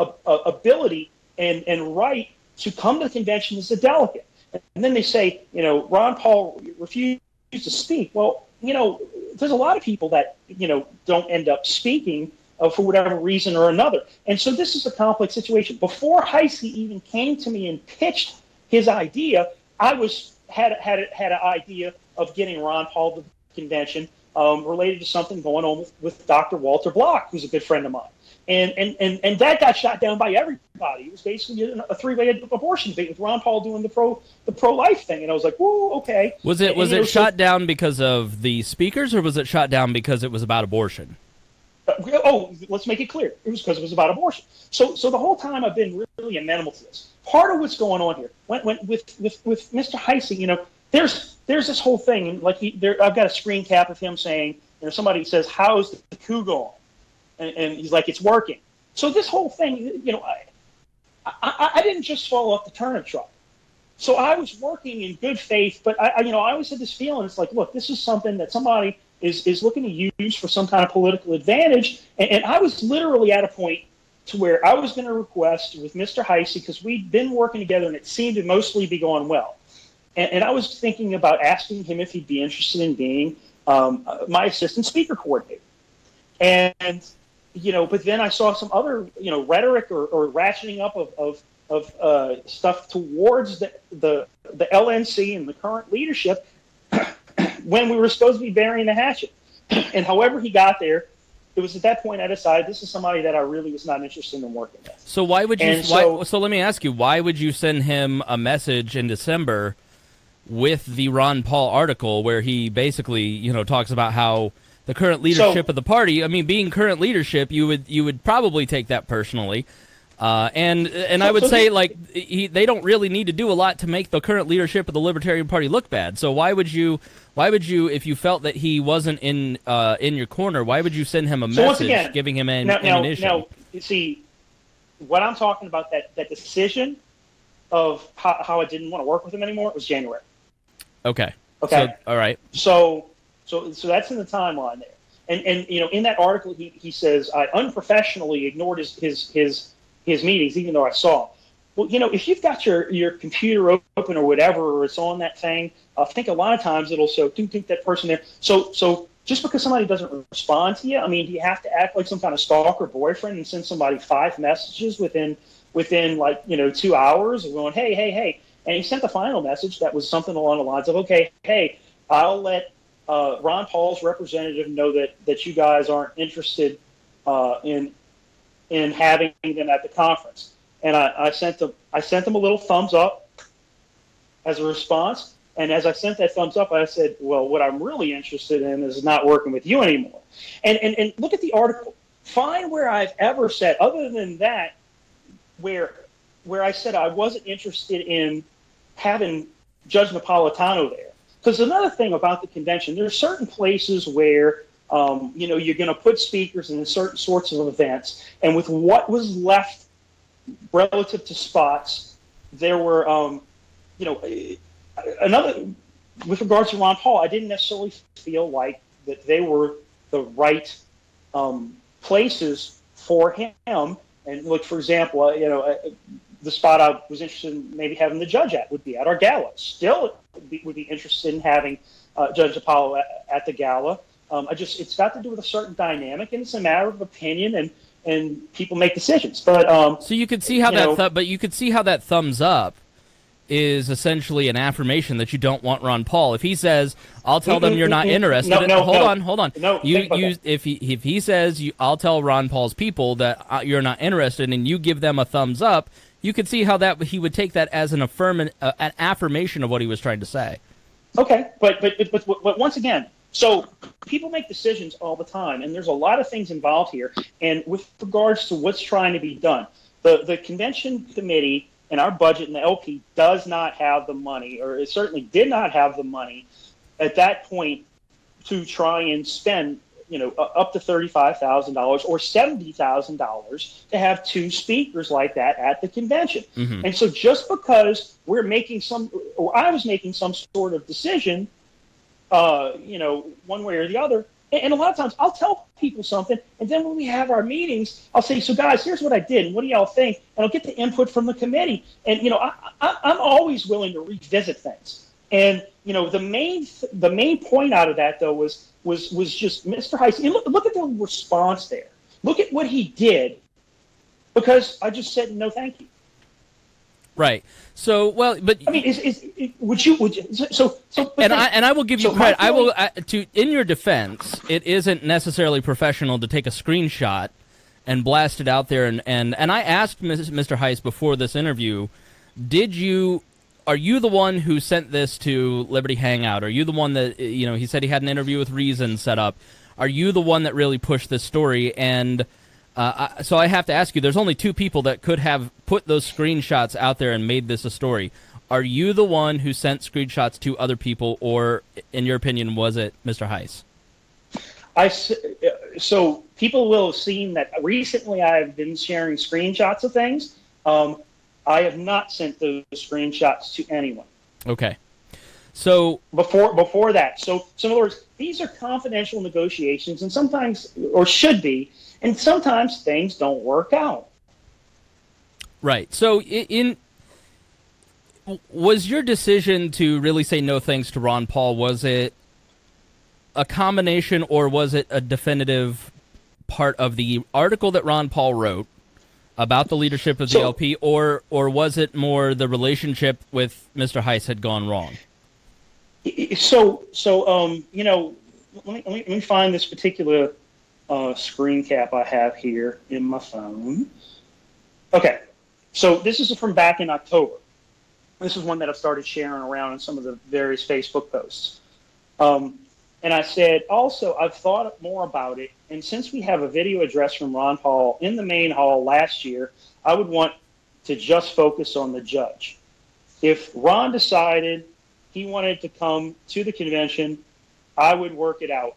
a- ability and, and right to come to the convention as a delegate. And then they say, you know, Ron Paul refused to speak. Well, you know, there's a lot of people that, you know, don't end up speaking uh, for whatever reason or another. And so this is a complex situation. Before Heise even came to me and pitched his idea, I was had had had an idea of getting Ron Paul to the convention um, related to something going on with, with Dr. Walter Block, who's a good friend of mine. And, and, and, and that got shot down by everybody. It was basically a, three-way abortion debate with Ron Paul doing the pro the pro life thing, and I was like, "Whoa, okay." Was it And, was you it so- shot down because of the speakers, or was it shot down because it was about abortion? Uh, oh, let's make it clear. It was because it was about abortion. So, so the whole time I've been really amenable to this. Part of what's going on here, when, when, with, with, with Mr. Heise, you know, there's there's this whole thing, and like he, there, I've got a screen cap of him saying, you know, somebody says, "How's the coup going?" And, and he's like, "It's working." So this whole thing, you know, I, I, I didn't just fall off the turnip truck. So I was working in good faith, but I, I, you know, I always had this feeling. It's like, look, this is something that somebody is is looking to use for some kind of political advantage, and, and I was literally at a point to where I was going to request with Mr. Heise because we'd been working together and it seemed to mostly be going well, and, and I was thinking about asking him if he'd be interested in being um, my assistant speaker coordinator, and you know, but then I saw some other, you know, rhetoric or, or ratcheting up of, of, of uh, stuff towards the, the, the LNC and the current leadership when we were supposed to be burying the hatchet. and however he got there, it was at that point I decided this is somebody that I really was not interested in working with. So why would you? Why, so- so let me ask you, why would you send him a message in December with the Ron Paul article where he basically, you know, talks about how the current leadership of the party. I mean, being current leadership, you would you would probably take that personally. Uh, and and I would so say like he, they don't really need to do a lot to make the current leadership of the Libertarian Party look bad. So why would you why would you if you felt that he wasn't in uh, in your corner, why would you send him a So message again, giving him an now, now, ammunition? now, you see, what I'm talking about that that decision of how, how I didn't want to work with him anymore was January. okay. Okay. So, all right. So, so, so that's in the timeline there. And and you know, in that article, he, he says I unprofessionally ignored his his his his meetings, even though I saw. 'em." Well, you know, if you've got your your computer open or whatever, or it's on that thing, I think a lot of times it'll show do think that person there. So so just because somebody doesn't respond to you, I mean, do you have to act like some kind of stalker boyfriend and send somebody five messages within within like you know two hours of going, hey, hey, hey? And he sent the final message that was something along the lines of, okay, hey, I'll let uh, Ron Paul's representative know that that you guys aren't interested uh, in in having them at the conference. And I, I sent them I sent them a little thumbs up as a response. And as I sent that thumbs up, I said, "Well, what I'm really interested in is not working with you anymore." And and, and look at the article. Find where I've ever said, other than that, where where I said I wasn't interested in having Judge Napolitano there. Because another thing about the convention, there are certain places where um, you know you're going to put speakers in certain sorts of events, and with what was left relative to spots, there were um, you know eh, another with regards to Ron Paul, I didn't necessarily feel like that they were the right um, places for him. And like for example, uh, you know. Uh, the spot I was interested in maybe having the judge at would be at our gala. Still be, would be interested in having uh, Judge Apollo at, at the gala. Um, I just it's got to do with a certain dynamic, and it's a matter of opinion, and and people make decisions. But um, So you could see how that, know- th- but you could see how that thumbs up is essentially an affirmation that you don't want Ron Paul. If he says, "I'll tell them you're not interested," No, no, hold no. on, hold on. No, you, you, if he if he says, you, "I'll tell Ron Paul's people that uh, you're not interested," and you give them a thumbs up, you could see how that he would take that as an affirm uh, an affirmation of what he was trying to say. Okay, but but, but but but once again, so people make decisions all the time, and there's a lot of things involved here. And with regards to what's trying to be done, the the convention committee and our budget and the LP does not have the money, or it certainly did not have the money at that point to try and spend you know up to thirty-five thousand dollars or seventy thousand dollars to have two speakers like that at the convention. Mhm. And so, just because we're making some, or I was making some sort of decision, uh, you know, one way or the other, and, and a lot of times I'll tell people something, and then when we have our meetings, I'll say, "So, guys, here's what I did, and what do y'all think?" And I'll get the input from the committee, and you know, I, I, I'm always willing to revisit things. And you know, the main the main point out of that though was was was just Mr. Heise. You look look at the response there. Look at what he did, because I just said no, thank you. Right. So, well, but I mean, is, is, is would you would you, so so? and then- I and I will give you so credit. I will uh, to in your defense. It isn't necessarily professional to take a screenshot and blast it out there. And and, and I asked. Mr. Heise before this interview, did you? Are you the one who sent this to Liberty Hangout? Are you the one that you know? He said he had an interview with Reason set up. Are you the one that really pushed this story? And uh, I, so I have to ask you: There's only two people that could have put those screenshots out there and made this a story. Are you the one who sent screenshots to other people, or, in your opinion, was it Mr. Heise? I uh, so people will have seen that recently I've been sharing screenshots of things. Um, I have not sent those screenshots to anyone Okay. So before before that. So, so in other words, these are confidential negotiations, and sometimes, or should be, and sometimes things don't work out. right. So in was your decision to really say no thanks to Ron Paul? Was it a combination, or was it a definitive part of the article that Ron Paul wrote about the leadership of the So- LP, or or was it more the relationship with Mr. Heise had gone wrong? So, so um, you know, let me, let me let me find this particular uh, screen cap I have here in my phone. Okay, so this is from back in October. This is one that I've started sharing around in some of the various Facebook posts. Um, and I said, also, I've thought more about it. And since we have a video address from Ron Paul in the main hall last year, I would want to just focus on the judge. If Ron decided he wanted to come to the convention, I would work it out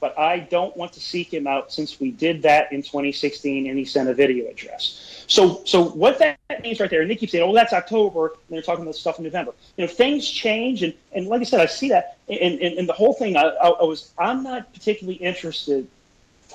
but I don't want to seek him out since we did that in 2016 and he sent a video address. So, so what that means right there, and they keep saying, oh, that's October, and they're talking about stuff in November. You know, things change, and, and like I said, I see that, and, and, and the whole thing, I, I, I was, I'm not particularly interested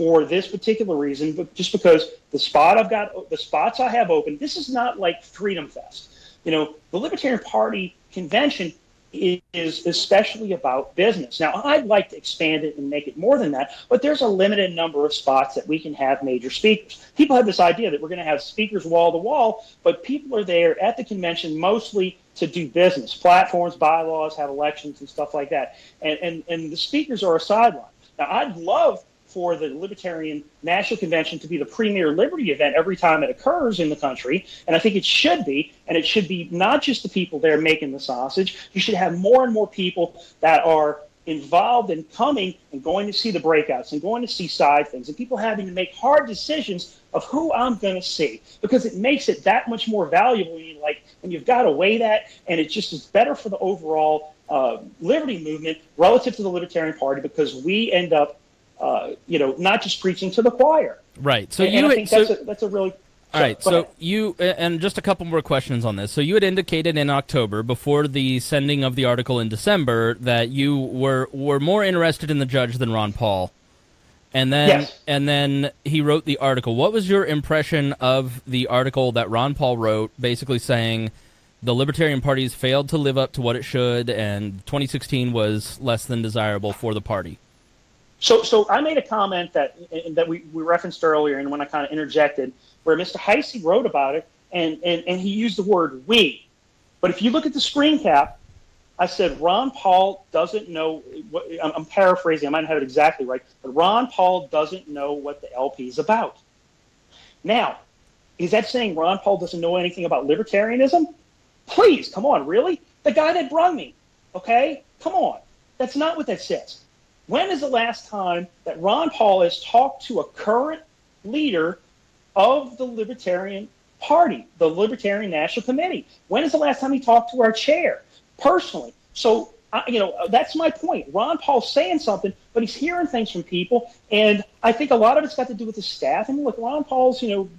for this particular reason, but just because the spot I've got, the spots I have open, this is not like Freedom Fest. You know, the Libertarian Party convention is especially about business. Now, I'd like to expand it and make it more than that, but there's a limited number of spots that we can have major speakers. People have this idea that we're going to have speakers wall to wall, but people are there at the convention mostly to do business, platforms, bylaws, have elections, and stuff like that. And, and, and the speakers are a sideline. Now, I'd love for the Libertarian National Convention to be the premier liberty event every time it occurs in the country. And I think it should be. And it should be not just the people there making the sausage. You should have more and more people that are involved in coming and going to see the breakouts and going to see side things and people having to make hard decisions of who I'm going to see because it makes it that much more valuable you like when you've got to weigh that and it just is better for the overall uh, liberty movement relative to the Libertarian Party because we end up uh, you know, not just preaching to the choir. Right. So and, you and I think so, that's, a, that's a really all right. So you and just a couple more questions on this. So you had indicated in October, before the sending of the article in December, that you were were more interested in the judge than Ron Paul. And then yes. and then he wrote the article. What was your impression of the article that Ron Paul wrote, basically saying the Libertarian Party's failed to live up to what it should, and 2016 was less than desirable for the party? So, so I made a comment that that we, we referenced earlier, and when I kind of interjected, where Mr. Heise wrote about it, and, and, and he used the word "we." But if you look at the screen cap, I said Ron Paul doesn't know. What, I'm, paraphrasing. I might not have it exactly right, but Ron Paul doesn't know what the LP is about. Now, is that saying Ron Paul doesn't know anything about libertarianism? Please, come on, really? The guy that brung me, okay? Come on. That's not what that says. When is the last time that Ron Paul has talked to a current leader of the Libertarian Party, the Libertarian National Committee? When is the last time he talked to our chair personally? So, I, you know, uh, that's my point. Ron Paul's saying something, but he's hearing things from people, and I think a lot of it's got to do with the staff. I mean, look, Ron Paul's, you know,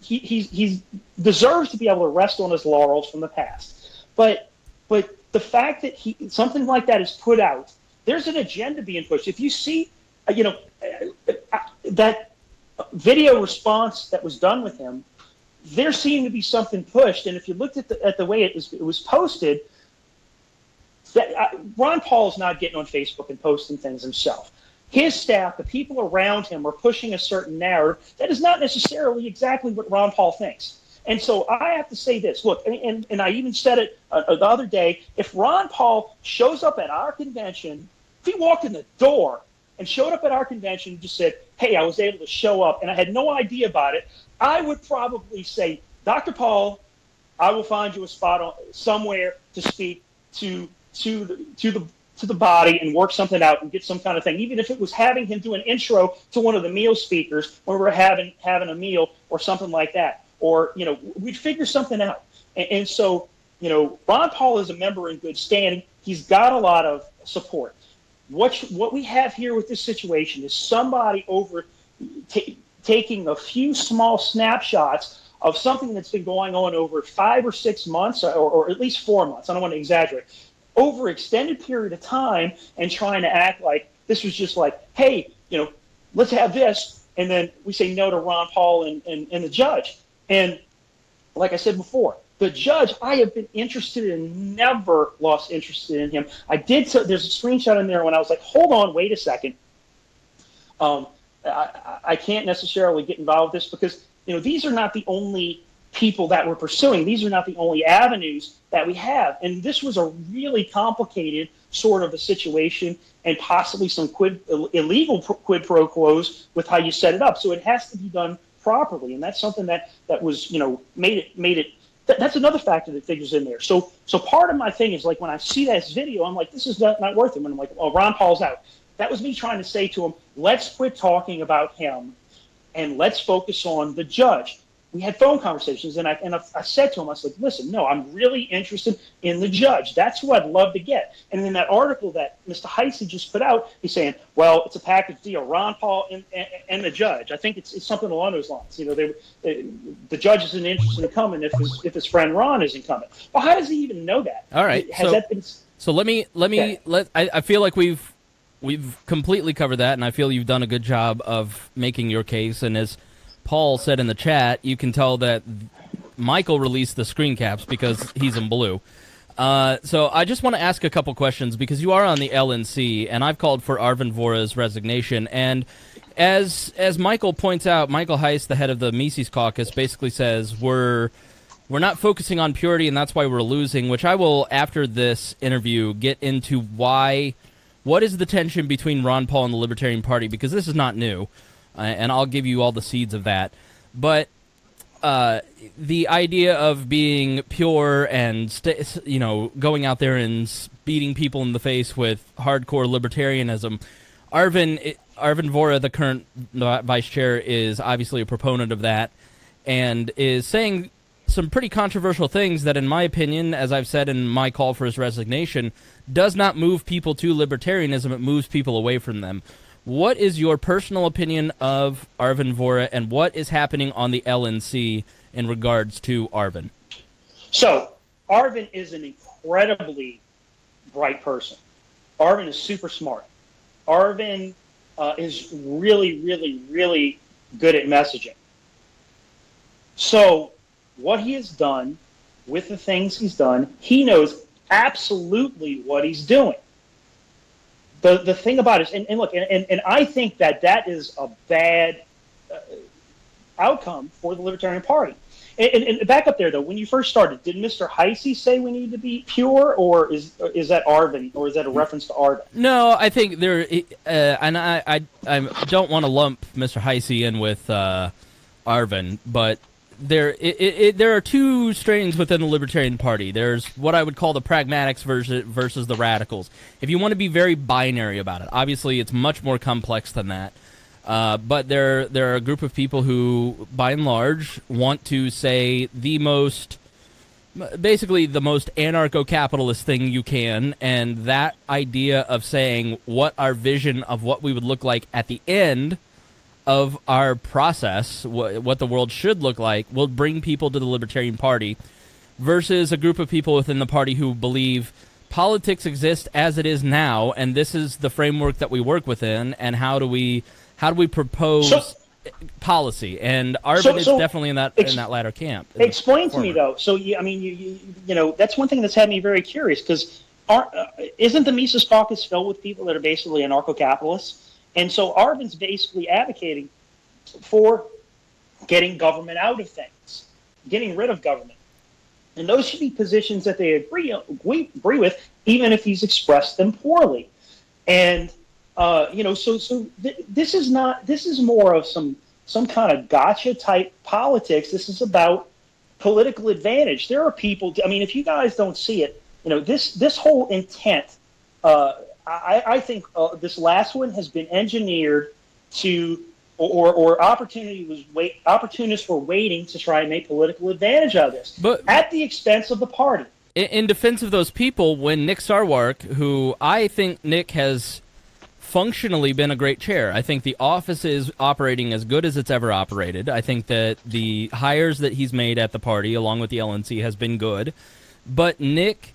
he he's, he's deserves to be able to rest on his laurels from the past, but but the fact that he something like that is put out there's an agenda being pushed. If you see, uh, you know, uh, uh, that video response that was done with him, there seemed to be something pushed. And if you looked at the, at the way it was, it was posted, that uh, Ron Paul is not getting on Facebook and posting things himself. His staff, the people around him, are pushing a certain narrative that is not necessarily exactly what Ron Paul thinks. And so I have to say this look, and, and, and I even said it uh, the other day if Ron Paul shows up at our convention he walked in the door and showed up at our convention and just said, Hey, I was able to show up and I had no idea about it, I would probably say, Dr. Paul, I will find you a spot on, somewhere to speak to to the, to the to the body and work something out and get some kind of thing. Even if it was having him do an intro to one of the meal speakers when we're having having a meal or something like that, or you know, we'd figure something out. And, and so, you know, Ron Paul is a member in good standing. He's got a lot of support. What what we have here with this situation is somebody over taking a few small snapshots of something that's been going on over five or six months, or, or at least four months. I don't want to exaggerate. Over extended period of time, and trying to act like this was just like, hey, you know, let's have this, and then we say no to Ron Paul and, and, and the judge. And like I said before, the judge, I have been interested in, never lost interest in him. I did. So there's a screenshot in there when I was like, hold on, wait a second. Um, I, I can't necessarily get involved with this because you know these are not the only people that we're pursuing. These are not the only avenues that we have. And this was a really complicated sort of a situation and possibly some quid, illegal quid pro quos with how you set it up. So it has to be done properly. And that's something that, that was, you know, made it, made it, that's another factor that figures in there. So, so part of my thing is like when I see this video, I'm like, this is not, not worth it. When I'm like, oh, Ron Paul's out. That was me trying to say to him, let's quit talking about him and let's focus on the judge we had phone conversations, and I and I, said to him, I said, "Listen, no, I'm really interested in the judge. That's who I'd love to get." And in that article that Mr. Heise just put out, he's saying, "Well, it's a package deal: Ron Paul and, and, and the judge." I think it's, it's something along those lines. You know, they, they, the judge isn't interested in coming if his if his friend Ron isn't coming. Well, how does he even know that? All right, has so, that been? So let me let me okay. let. I, I feel like we've we've completely covered that, and I feel you've done a good job of making your case. And as Paul said in the chat, you can tell that Michael released the screen caps because he's in blue. Uh, so I just want to ask a couple questions because you are on the LNC, and I've called for Arvin Vohra's resignation. And as as Michael points out, Michael Heise, the head of the Mises Caucus, basically says we're we're not focusing on purity, and that's why we're losing. Which I will, after this interview, get into why. What is the tension between Ron Paul and the Libertarian Party? Because this is not new and I'll give you all the seeds of that. But uh, the idea of being pure and st- you know going out there and beating people in the face with hardcore libertarianism, Arvin Arvin Vohra, the current vice chair, is obviously a proponent of that, and is saying some pretty controversial things that, in my opinion, as I've said in my call for his resignation, does not move people to libertarianism. It moves people away from them. What is your personal opinion of Arvin Vohra and what is happening on the LNC in regards to Arvin? So, Arvin is an incredibly bright person. Arvin is super smart. Arvin uh, is really, really, really good at messaging. So, what he has done with the things he's done, he knows absolutely what he's doing the the thing about it, and, and look, and, and I think that that is a bad uh, outcome for the Libertarian Party. And, and, back up there though, when you first started, did Mr. Heise say we need to be pure, or is is that Arvin, or is that a reference to Arvin? No, I think there, uh, and I, I I don't want to lump Mr. Heise in with uh, Arvin, but there it, it, there are two strains within the Libertarian Party. There's what I would call the pragmatics versus versus the radicals. If you want to be very binary about it, obviously it's much more complex than that. Uh, but there there are a group of people who, by and large, want to say the most basically the most anarcho-capitalist thing you can and that idea of saying what our vision of what we would look like at the end of our process, wh- what the world should look like, will bring people to the Libertarian Party versus a group of people within the party who believe politics exists as it is now, and this is the framework that we work within, and how do we how do we propose so, policy? And Arvin so, so is definitely in that ex- in that latter camp. Explain to me though. So you, I mean, you, you, you know that's one thing that's had me very curious because uh, isn't the Mises Caucus filled with people that are basically anarcho-capitalists? And so Arvin's basically advocating for getting government out of things, getting rid of government. And those should be positions that they agree, agree with, even if he's expressed them poorly. And, uh, you know, so, so th- this is not, this is more of some, some kind of gotcha type politics. This is about political advantage. There are people, I mean, if you guys don't see it, you know, this, this whole intent, uh, I, I think uh, this last one has been engineered to, or, or opportunity was wait, opportunists were waiting to try and make political advantage of this, but at the expense of the party. In, in defense of those people, when Nick Sarwark, who I think Nick has functionally been a great chair. I think the office is operating as good as it's ever operated. I think that the hires that he's made at the party, along with the LNC, has been good. But Nick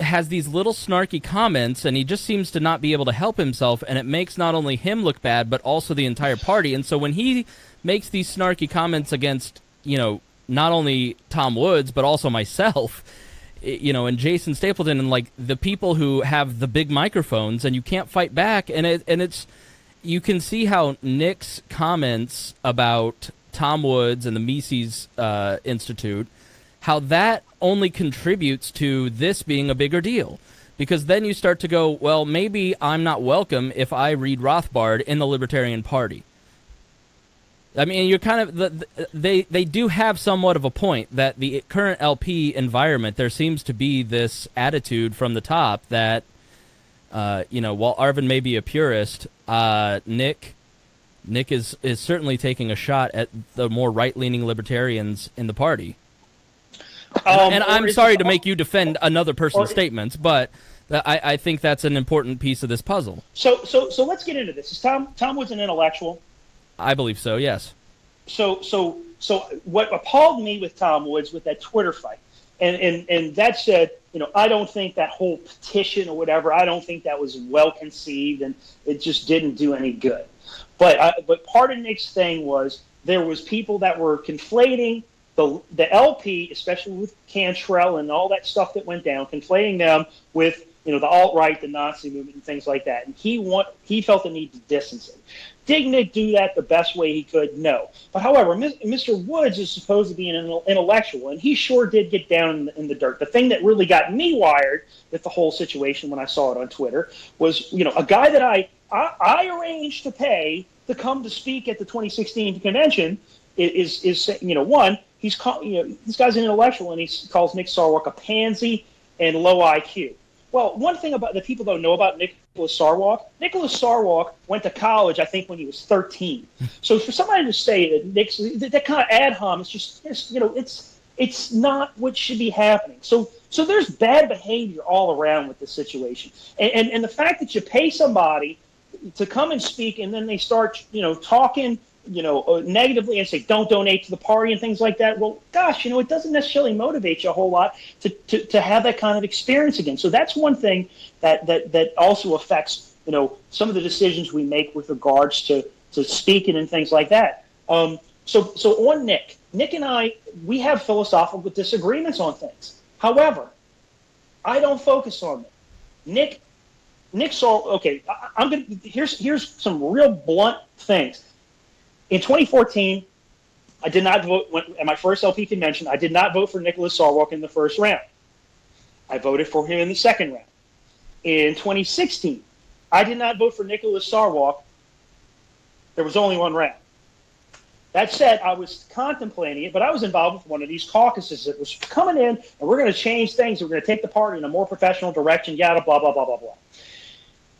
has these little snarky comments and he just seems to not be able to help himself and it makes not only him look bad but also the entire party. And so when he makes these snarky comments against you know not only Tom Woods but also myself you know and Jason Stapleton and like the people who have the big microphones and you can't fight back and it and it's you can see how Nick's comments about Tom Woods and the Mises uh, Institute, how that only contributes to this being a bigger deal. Because then you start to go, well, maybe I'm not welcome if I read Rothbard in the Libertarian Party. I mean, you're kind of the, they they do have somewhat of a point that the current LP environment there seems to be this attitude from the top that uh, you know while Arvin may be a purist, uh, Nick Nick is is certainly taking a shot at the more right leaning libertarians in the party. And, um, and I'm sorry to make you defend another person's statements, but I, I think that's an important piece of this puzzle. So so so let's get into this. Is Tom Tom was an intellectual. I believe so. Yes. So so so what appalled me with Tom Woods with that Twitter fight, and and and that said, you know, I don't think that whole petition or whatever. I don't think that was well conceived, and it just didn't do any good. But I, but part of Nick's thing was there was people that were conflating the the LP, especially with Cantwell and all that stuff that went down, conflating them with you know the alt right, the Nazi movement, and things like that. And he want he felt the need to distance it. Did Nick do that the best way he could? No. But however, Mr. Woods is supposed to be an intellectual, and he sure did get down in the, in the dirt. The thing that really got me wired with the whole situation when I saw it on Twitter was, you know, a guy that I I, I arranged to pay to come to speak at the 2016 convention is is, is you know one he's call, you know this guy's an intellectual and he calls Nick Sarwark a pansy and low IQ. Well, one thing about the people don't know about Nicholas Sarwark, Nicholas Sarwark went to college, I think, when he was 13. So for somebody to say that Nick's that, that kind of ad hom is just, it's, you know, it's it's not what should be happening. So so there's bad behavior all around with this situation, and and, and the fact that you pay somebody to come and speak, and then they start, you know, talking you know, uh, negatively and say don't donate to the party and things like that. Well, gosh, you know, it doesn't necessarily motivate you a whole lot to, to, to have that kind of experience again. So that's one thing that, that, that also affects, you know, some of the decisions we make with regards to, to speaking and things like that. Um, so, so on Nick, Nick and I, we have philosophical disagreements on things. However, I don't focus on them. Nick, Nick saw, okay, I, I'm going to, here's, here's some real blunt things in 2014, I did not vote when, at my first LP convention. I did not vote for Nicholas Sarwark in the first round. I voted for him in the second round. In 2016, I did not vote for Nicholas Sarwark. There was only one round. That said, I was contemplating it, but I was involved with one of these caucuses that was coming in, and we're going to change things. We're going to take the party in a more professional direction, yada, blah, blah, blah, blah, blah.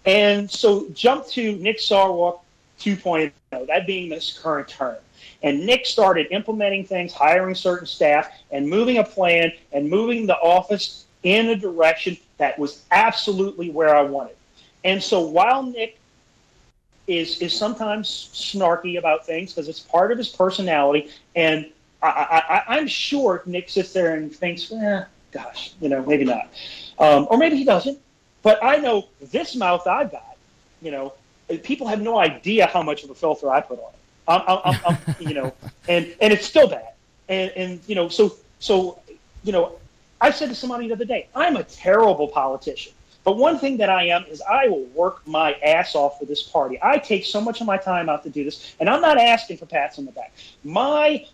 And so jump to Nick Sarwark 2.0, that being this current term. And Nick started implementing things, hiring certain staff, and moving a plan and moving the office in a direction that was absolutely where I wanted. And so while Nick is is sometimes snarky about things because it's part of his personality, and I, I, am sure Nick sits there and thinks, eh, gosh, you know, maybe not, um, or maybe he doesn't. But I know this mouth I've got, you know, people have no idea how much of a filter I put on it. I'm, I'm, I'm you know, and and it's still bad. And and you know, so so you know, I said to somebody the other day, I'm a terrible politician. But one thing that I am is I will work my ass off for this party. I take so much of my time out to do this, and I'm not asking for pats on the back. My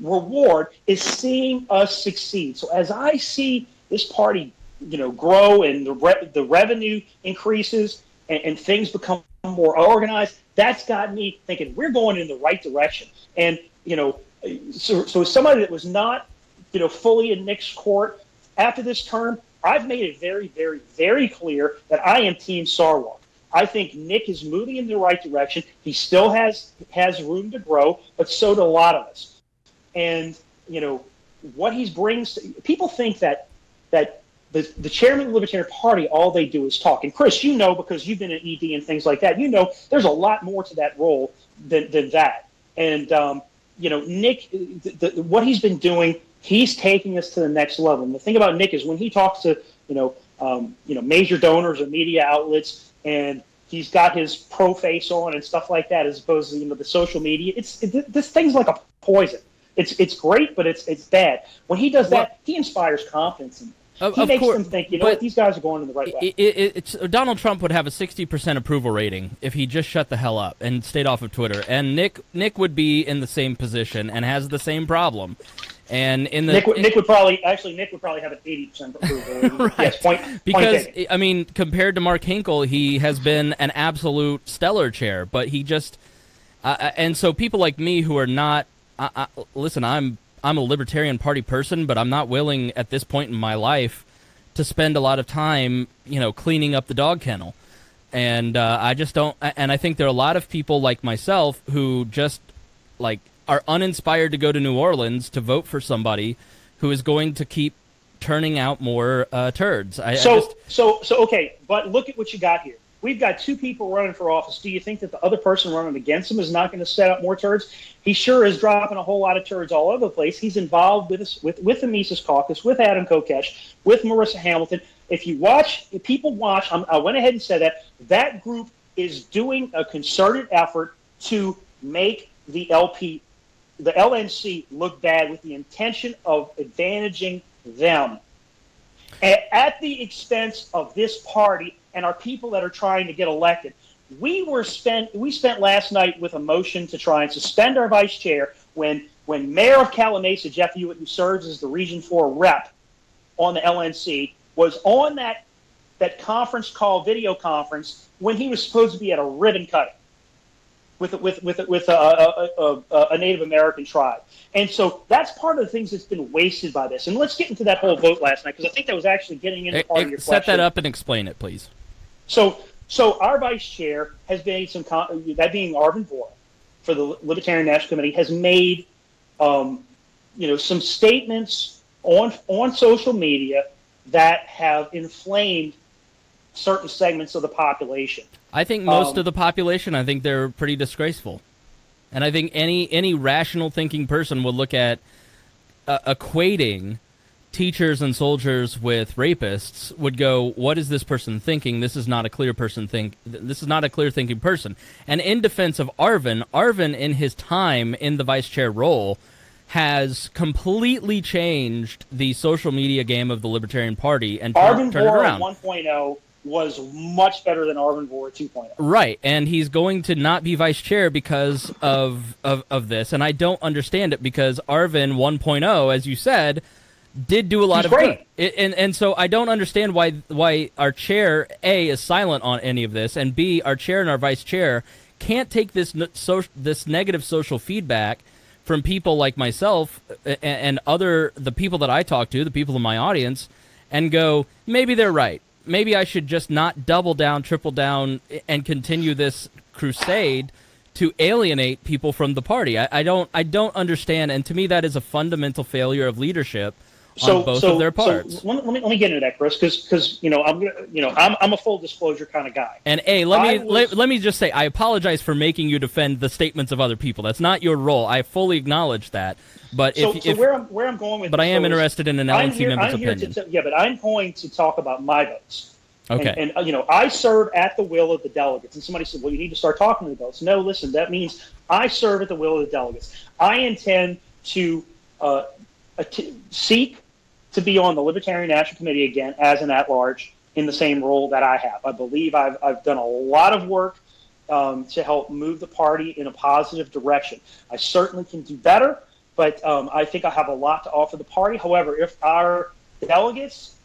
reward is seeing us succeed. So as I see this party, you know, grow and the re- the revenue increases and, and things become more organized. That's got me thinking we're going in the right direction. And you know, so so somebody that was not you know fully in Nick's court after this term, I've made it very, very, very clear that I am Team Sarwark. I think Nick is moving in the right direction. He still has has room to grow, but so do a lot of us. And you know what he brings. To, People think that that the, the chairman of the Libertarian Party, all they do is talk. And Chris, you know, because you've been at ED and things like that, you know, there's a lot more to that role than, than that. And, um, you know, Nick, the, the, what he's been doing, he's taking us to the next level. And the thing about Nick is when he talks to, you know, um, you know, major donors or media outlets, and he's got his pro face on and stuff like that, as opposed to you know the social media. It's it, this thing's like a poison. It's it's great, but it's it's bad. When he does that, he inspires confidence. In Of, he of makes cour- them think, you know these guys are going in the right way. It, Donald Trump would have a sixty percent approval rating if he just shut the hell up and stayed off of Twitter. And Nick Nick would be in the same position and has the same problem. And in the Nick, would- Nick would probably actually Nick would probably have an eighty percent approval. rating. Right. Yes, point, because. I mean, compared to Mark Hinkle, he has been an absolute stellar chair. But he just, uh, uh, and so people like me who are not, I, I, listen, I'm I'm a Libertarian Party person, but I'm not willing at this point in my life to spend a lot of time, you know, cleaning up the dog kennel. And uh, I just don't. And I think there are a lot of people like myself who just like are uninspired to go to New Orleans to vote for somebody who is going to keep turning out more uh, turds. I, I So, just, so, so, okay, but look at what you got here. We've got two people running for office. Do you think that the other person running against him is not going to set up more turds? He sure is dropping a whole lot of turds all over the place. He's involved with us, with with the Mises Caucus, with Adam Kokesh, with Marissa Hamilton. If you watch, if people watch, I'm, I went ahead and said that that group is doing a concerted effort to make the LP, the LNC, look bad with the intention of advantaging them at, at the expense of this party and our people that are trying to get elected. We were spent we spent last night with a motion to try and suspend our vice chair when when Mayor of Calimesa, Jeff Hewitt, who serves as the Region 4 rep on the LNC, was on that that conference call, video conference, when he was supposed to be at a ribbon cutting with with with with a, a, a, a Native American tribe. And so that's part of the things that's been wasted by this. And let's get into that whole vote last night because I think that was actually getting into part of your set question. that up and explain it, please. So, so our vice chair has made some, con- that being Arvin Vohra for the Libertarian National Committee, has made, um, you know, some statements on on social media that have inflamed certain segments of the population. I think most Um, of the population, I think they're pretty disgraceful, and I think any any rational thinking person would look at uh, equating teachers and soldiers with rapists would go, "What is this person thinking? This is not a clear person think. This is not a clear thinking person." And in defense of Arvin, Arvin in his time in the vice chair role has completely changed the social media game of the Libertarian Party and Arvin turn it Vohra around. 1.0 was much better than Arvin Vohra 2.0. Right, and he's going to not be vice chair because of, of of this, and I don't understand it because Arvin 1.0, as you said, did do a lot He's of great. good, It- and and so I don't understand why why our chair A is silent on any of this, and B our chair and our vice chair can't take this so, this negative social feedback from people like myself and, and other the people that I talk to, the people in my audience, and go maybe they're right. Maybe I should just not double down, triple down, and continue this crusade to alienate people from the party. I, I don't I don't understand, and to me that is a fundamental failure of leadership on both of their parts. So let, me, let me get into that, Chris, because you know I'm you know I'm I'm a full disclosure kind of guy. And A, let I me let, was- let me just say I apologize for making you defend the statements of other people. That's not your role. I fully acknowledge that. But So, if, so if where I'm where I'm going with but I am interested in an LNC here, member's opinion. to, yeah, but I'm going to talk about my votes. okay. And, and uh, you know, I serve at the will of the delegates. And somebody said, "Well, you need to start talking to the delegates." No, listen, that means I serve at the will of the delegates. I intend to uh, att- seek to be on the Libertarian National Committee again as an at-large in the same role that I have. I believe I've I've done a lot of work um, to help move the party in a positive direction. I certainly can do better, but um, I think I have a lot to offer the party. However, if our delegates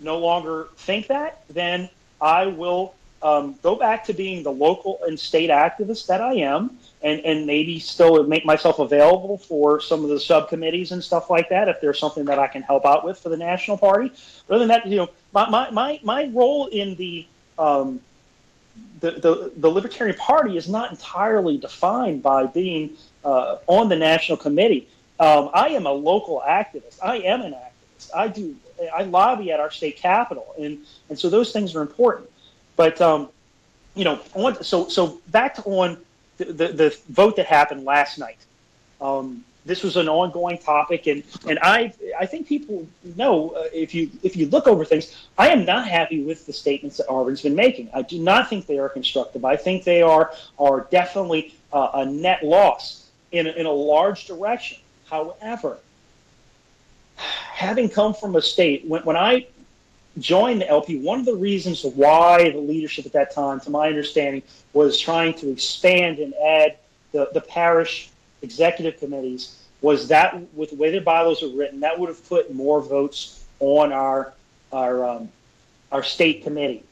no longer think that, then I will um, go back to being the local and state activist that I am, and, and maybe still make myself available for some of the subcommittees and stuff like that if there's something that I can help out with for the national party. Other than that, you know, my, my, my, my role in the, um, the, the the Libertarian Party is not entirely defined by being uh, on the national committee. Um, I am a local activist. I am an activist. I do. I lobby at our state capitol, and and so those things are important. But um, you know, on, so so back to on the, the, vote that happened last night. Um, this was an ongoing topic, and and I I think people know uh, if you if you look over things, I am not happy with the statements that Arvin's been making. I do not think they are constructive. I think they are are definitely uh, a net loss in a, in a large direction. However, having come from a state when, when I joined the LP, one of the reasons why the leadership at that time, to my understanding, was trying to expand and add the, the parish executive committees was that with the way the bylaws were written, that would have put more votes on our our um, our state committee,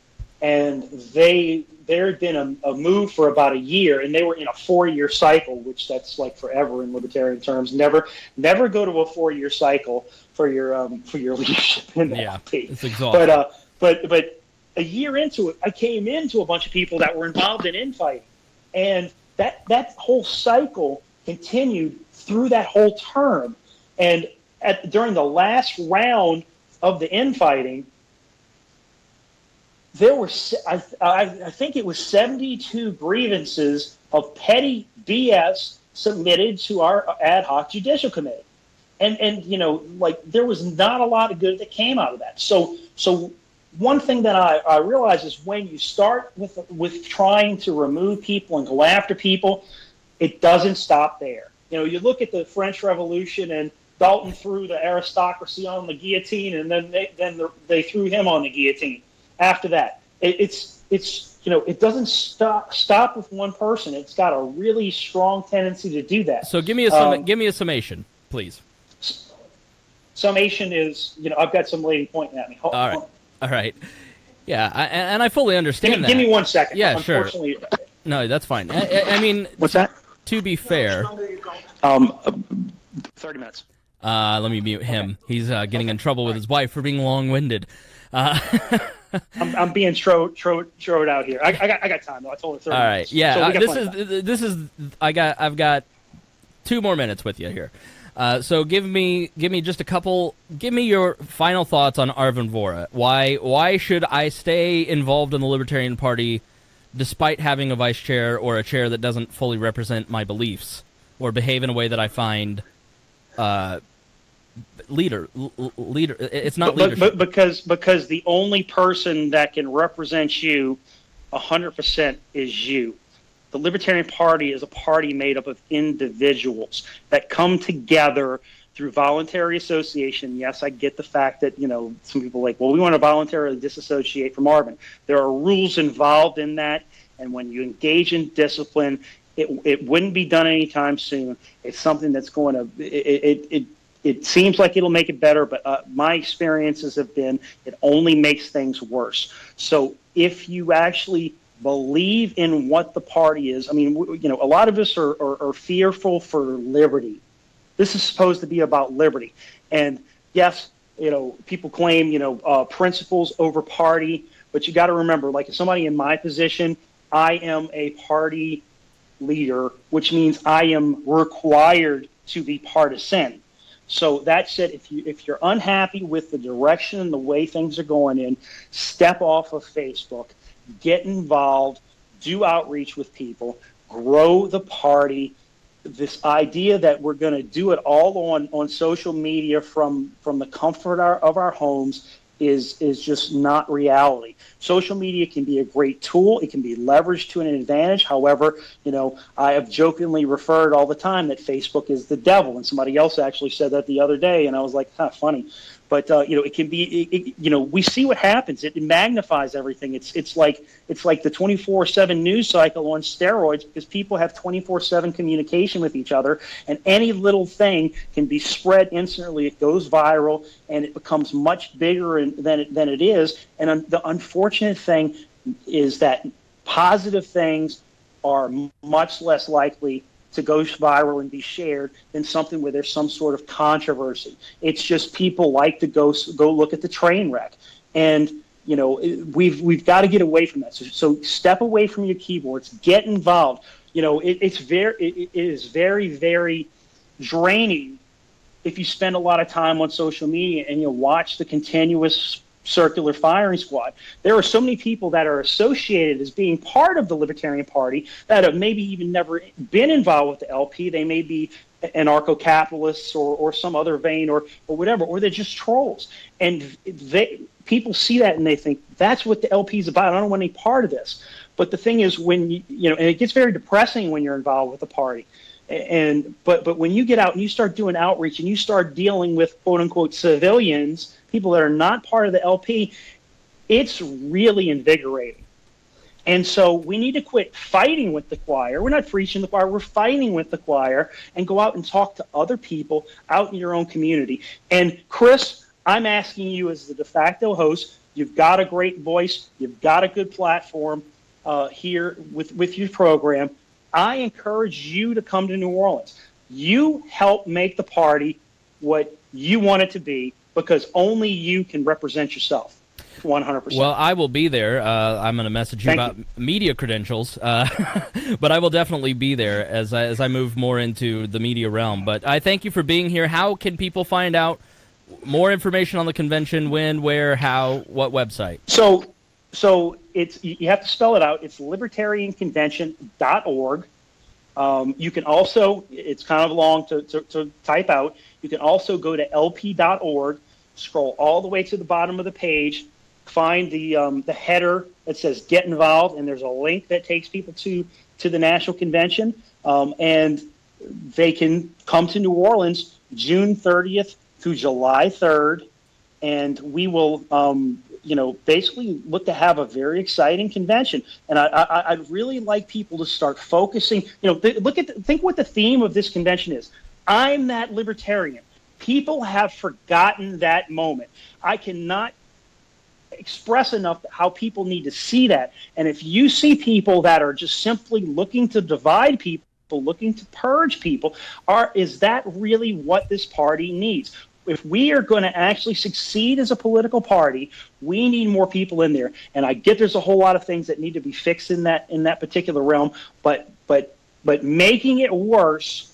and they there had been a, a, move for about a year, and they were in a four-year cycle, which that's like forever in libertarian terms. Never, never go to a four-year cycle for your um, for your leadership in the yeah, LP. It's exhausting. But uh, but but a year into it, I came into a bunch of people that were involved in infighting, and that that whole cycle continued through that whole term. And at during the last round of the infighting, there were I, I, I think it was 72 grievances of petty BS submitted to our ad hoc judicial committee. And and you know, like there was not a lot of good that came out of that. So so one thing that I, I realize is when you start with with trying to remove people and go after people, it doesn't stop there. You know, you look at the French Revolution and Danton threw the aristocracy on the guillotine, and then they then the, they threw him on the guillotine after that. It, it's it's you know it doesn't stop stop with one person. It's got a really strong tendency to do that. So give me a sum- um, give me a summation, please. Summation is you know I've got some lady pointing at me. Hold, All right. All right. Yeah, I, and I fully understand give me, that. Give me one second. Yeah, sure. No, that's fine. I, I, mean, what's that? To be fair, um, thirty minutes. Uh, let me mute him. He's uh, getting in trouble with his wife for being long-winded. Uh, I'm, I'm being thrown thrown out here. I, I, got I got time though. I told her thirty. All right, minutes. yeah. So uh, this is this is I got I've got two more minutes with you here. Uh, so give me give me just a couple. Give me your final thoughts on Arvin Vohra. Why why should I stay involved in the Libertarian Party, despite having a vice chair or a chair that doesn't fully represent my beliefs or behave in a way that I find uh, leader leader it's not but, but, because because the only person that can represent you 100% is you. The libertarian party is a party made up of individuals that come together through voluntary association. Yes i get the fact that you know some people are like well we want to voluntarily disassociate from arvin there are rules involved in that and when you engage in discipline it, it wouldn't be done anytime soon. It's something that's going to it, it, it it seems like it'll make it better, but uh, my experiences have been it only makes things worse. So if you actually believe in what the party is, I mean, you know, a lot of us are, are, are fearful for liberty. This is supposed to be about liberty, and yes, you know, people claim you know uh, principles over party, but you got to remember, like if somebody in my position, I am a party leader, which means I am required to be partisan. So that said, if you if you're unhappy with the direction and the way things are going in, step off of Facebook, get involved, do outreach with people, grow the party. This idea that we're going to do it all on on social media from from the comfort of our homes is is just not reality. Social media can be a great tool. It can be leveraged to an advantage. However, you know, I have jokingly referred all the time that Facebook is the devil, and somebody else actually said that the other day, and I was like, of funny. But uh, you know, it can be. It, it, you know, we see what happens. It magnifies everything. It's it's like it's like the twenty four seven news cycle on steroids because people have twenty four seven communication with each other, and any little thing can be spread instantly. It goes viral, and it becomes much bigger than it, than it is. And the unfortunate thing is that positive things are much less likely to go viral and be shared than something where there's some sort of controversy. It's just people like to go go look at the train wreck, and you know we've we've got to get away from that. So, so step away from your keyboards, get involved. You know it, it's very it, it is very very draining if you spend a lot of time on social media and you watch the continuous circular firing squad. There are so many people that are associated as being part of the Libertarian Party that have maybe even never been involved with the LP. They may be anarcho capitalists or, or some other vein or, or whatever, or they're just trolls. And they people see that and they think that's what the LP is about. I don't want any part of this. But the thing is, when you, you know, and it gets very depressing when you're involved with the party And but but when you get out and you start doing outreach and you start dealing with quote unquote civilians, people that are not part of the LP, it's really invigorating. And so we need to quit fighting with the choir. We're not preaching the choir, we're fighting with the choir and go out and talk to other people out in your own community. And Chris, I'm asking you as the de facto host, you've got a great voice, you've got a good platform uh, here with, with your program. I encourage you to come to New Orleans. You help make the party what you want it to be because only you can represent yourself. 100%. Well, I will be there. Uh, I'm going to message you Thank about you. media credentials, uh, but I will definitely be there as I, as I move more into the media realm. But I thank you for being here. How can people find out more information on the convention? When, where, how, what website? So, so it's you have to spell it out. It's libertarianconvention.org. Um, you can also, it's kind of long to, to, to type out. You can also go to lp.org, scroll all the way to the bottom of the page, find the um, the header that says "Get Involved," and there's a link that takes people to to the national convention, um, and they can come to New Orleans June 30th through July 3rd, and we will, um, you know, basically look to have a very exciting convention. And I, I, I'd really like people to start focusing. You know, th- look at the, think what the theme of this convention is. I'm that libertarian. People have forgotten that moment. I cannot express enough how people need to see that. And if you see people that are just simply looking to divide people, looking to purge people, are is that really what this party needs? If we are going to actually succeed as a political party, we need more people in there. And I get there's a whole lot of things that need to be fixed in that in that particular realm, but but but making it worse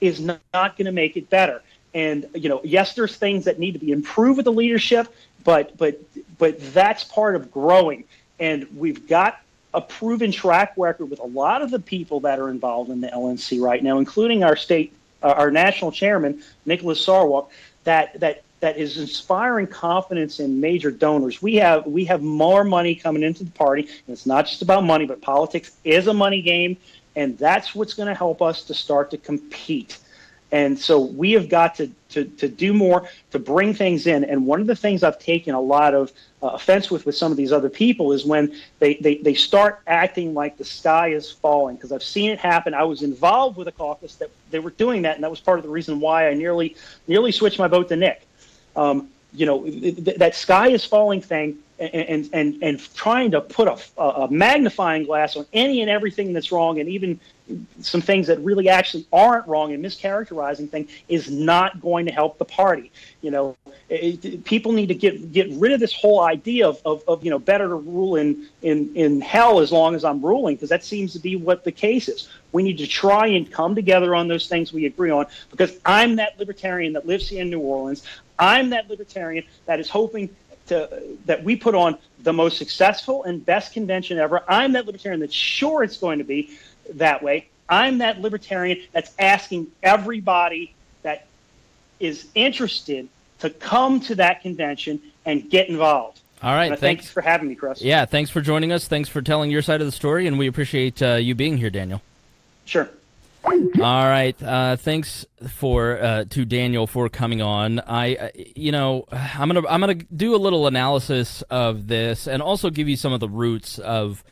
is not, not going to make it better. And you know, yes, there's things that need to be improved with the leadership, but but but that's part of growing. And we've got a proven track record with a lot of the people that are involved in the LNC right now, including our state, uh, our national chairman Nicholas Sarwark, that that that is inspiring confidence in major donors. We have we have more money coming into the party, and it's not just about money, but politics is a money game, and that's what's going to help us to start to compete. And so we have got to, to, to do more to bring things in. And one of the things I've taken a lot of uh, offense with with some of these other people is when they, they, they start acting like the sky is falling. Because I've seen it happen. I was involved with a caucus that they were doing that, and that was part of the reason why I nearly nearly switched my vote to Nick. Um, you know, that sky is falling thing and, and, and trying to put a, a magnifying glass on any and everything that's wrong and even some things that really actually aren't wrong and mischaracterizing things is not going to help the party. You know, it, it, people need to get get rid of this whole idea of, of, of, you know better to rule in in in hell as long as I'm ruling because that seems to be what the case is. We need to try and come together on those things we agree on because I'm that libertarian that lives here in New Orleans. I'm that libertarian that is hoping to, that we put on the most successful and best convention ever. I'm that libertarian that's sure it's going to be that way. I'm that libertarian that's asking everybody that is interested to come to that convention and get involved. All right, thanks for having me, Chris. Yeah, thanks for joining us. Thanks for telling your side of the story, and we appreciate uh, you being here, Daniel. Sure. All right. Uh, thanks for uh, to Daniel for coming on. I, you know, I'm gonna I'm gonna do a little analysis of this and also give you some of the roots of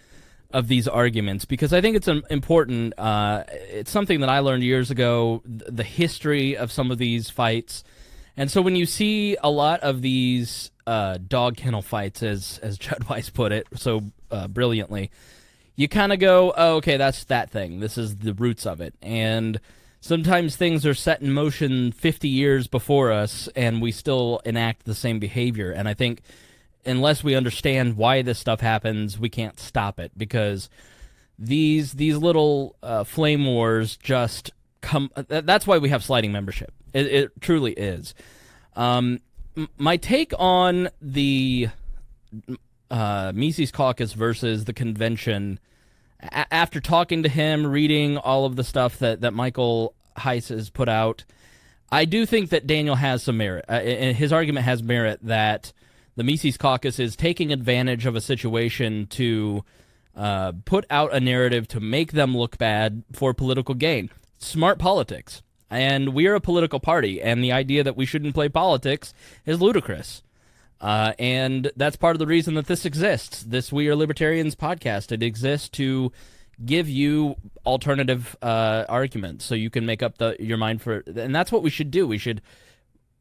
of these arguments because I think it's an important. Uh, it's something that I learned years ago. The history of some of these fights, and so when you see a lot of these uh, dog kennel fights, as as Judd Weiss put it so uh, brilliantly you kind of go, oh, okay, that's that thing. This is the roots of it. And sometimes things are set in motion 50 years before us and we still enact the same behavior. And I think unless we understand why this stuff happens, we can't stop it because these these little uh, flame wars just come. That's why we have sliding membership. It, it truly is. Um, my take on the uh, Mises Caucus versus the convention. A- after talking to him, reading all of the stuff that, that Michael Heise has put out, I do think that Daniel has some merit. Uh, his argument has merit that the Mises Caucus is taking advantage of a situation to uh, put out a narrative to make them look bad for political gain. smart politics. And we are a political party, and the idea that we shouldn't play politics is ludicrous. Uh, and that's part of the reason that this exists. This We Are Libertarians podcast. It exists to give you alternative uh, arguments so you can make up the your mind for and that's what we should do we should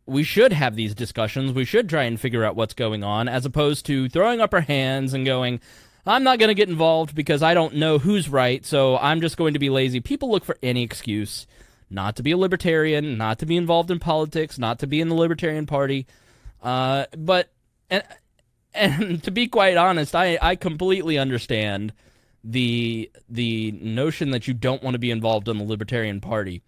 we should have these discussions we should try and figure out what's going on as opposed to throwing up our hands and going i'm not going to get involved because i don't know who's right so i'm just going to be lazy people look for any excuse not to be a libertarian not to be involved in politics not to be in the libertarian party uh, but and and to be quite honest i i completely understand the the notion that you don't want to be involved in the Libertarian Party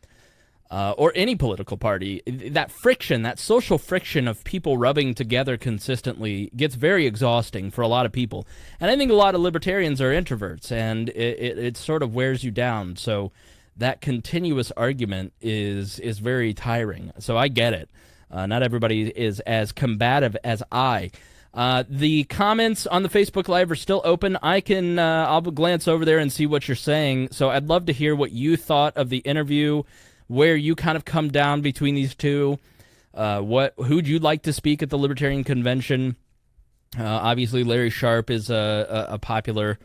uh, or any political party, that friction, that social friction of people rubbing together consistently gets very exhausting for a lot of people. And I think a lot of libertarians are introverts, and it, it, it sort of wears you down. So that continuous argument is is very tiring. So I get it. Uh, not everybody is as combative as I. Uh, the comments on the Facebook Live are still open. I can uh, I'll glance over there and see what you're saying. So I'd love to hear what you thought of the interview, where you kind of come down between these two. Uh, what who'd you like to speak at the Libertarian Convention? Uh, obviously, Larry Sharpe is a, a, a popular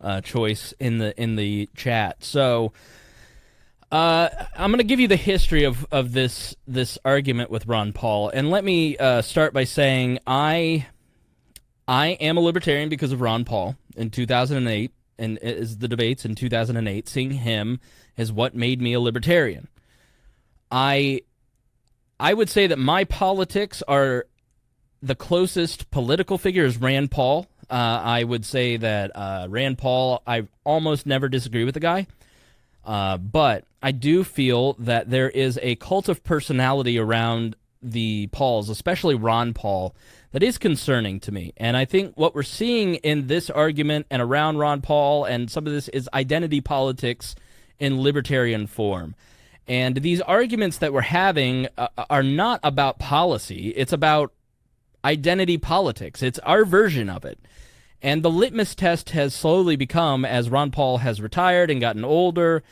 uh, choice in the in the chat. So. Uh, I'm going to give you the history of, of this this argument with Ron Paul, and let me uh, start by saying I I am a libertarian because of Ron Paul in 2008, and is the debates in 2008. Seeing him is what made me a libertarian. I I would say that my politics are the closest political figure is Rand Paul. Uh, I would say that uh, Rand Paul, I almost never disagree with the guy. Uh, but I do feel that there is a cult of personality around the Pauls, especially Ron Paul, that is concerning to me. And I think what we're seeing in this argument and around Ron Paul and some of this is identity politics in libertarian form. And these arguments that we're having uh, are not about policy, it's about identity politics. It's our version of it. And the litmus test has slowly become, as Ron Paul has retired and gotten older,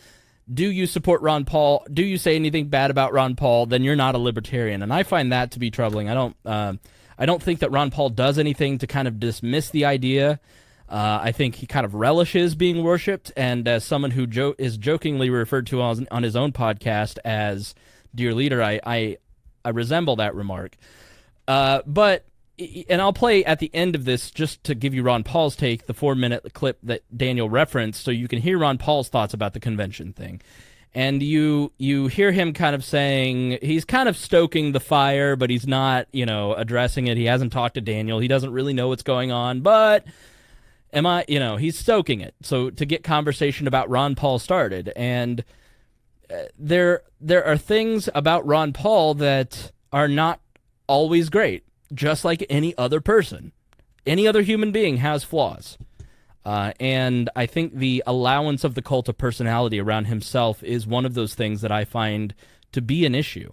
do you support Ron Paul? Do you say anything bad about Ron Paul? Then you're not a libertarian, and I find that to be troubling. I don't. Uh, I don't think that Ron Paul does anything to kind of dismiss the idea. Uh, I think he kind of relishes being worshipped, and as someone who jo- is jokingly referred to on, on, his own podcast as "dear leader," I I, I resemble that remark. Uh, but and I'll play at the end of this just to give you Ron Paul's take, the four minute clip that Daniel referenced, so you can hear Ron Paul's thoughts about the convention thing. And you you hear him kind of saying he's kind of stoking the fire but he's not you know addressing it. He hasn't talked to daniel. He doesn't really know what's going on but am i you know he's stoking it. So to get conversation about ron paul started. And uh, there there are things about ron paul that are not always great just like any other person any other human being has flaws uh, and I think the allowance of the cult of personality around himself is one of those things that I find to be an issue.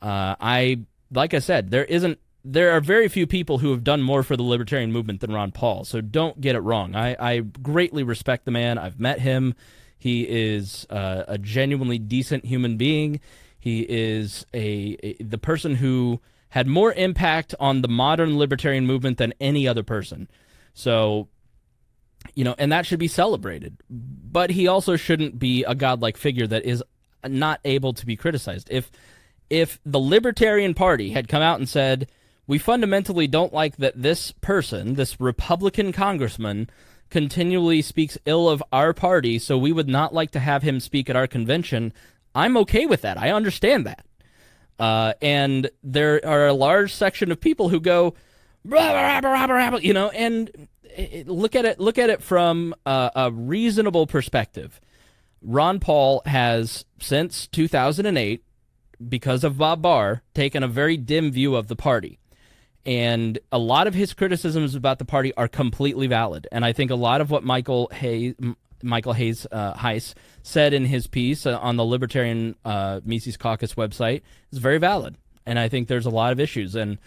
Uh, I, like I said, there isn't. There are very few people who have done more for the libertarian movement than Ron Paul. So don't get it wrong. I, I greatly respect the man. I've met him. He is uh, a genuinely decent human being. He is a, a the person who had more impact on the modern libertarian movement than any other person. So you know, and that should be celebrated. But he also shouldn't be a godlike figure that is not able to be criticized. If if the Libertarian Party had come out and said, "We fundamentally don't like that this person, this Republican congressman, continually speaks ill of our party, so we would not like to have him speak at our convention," I'm okay with that. I understand that. Uh, and there are a large section of people who go, blah, blah, blah, you know, and look at it look at it from a, a reasonable perspective. Ron Paul has since 2008 because of Bob Barr taken a very dim view of the party. And a lot of his criticisms about the party are completely valid. And I think a lot of what Michael Hayes, Michael Hayes uh, Heise said in his piece uh, on the Libertarian uh, Mises Caucus website is very valid. And I think there's a lot of issues. And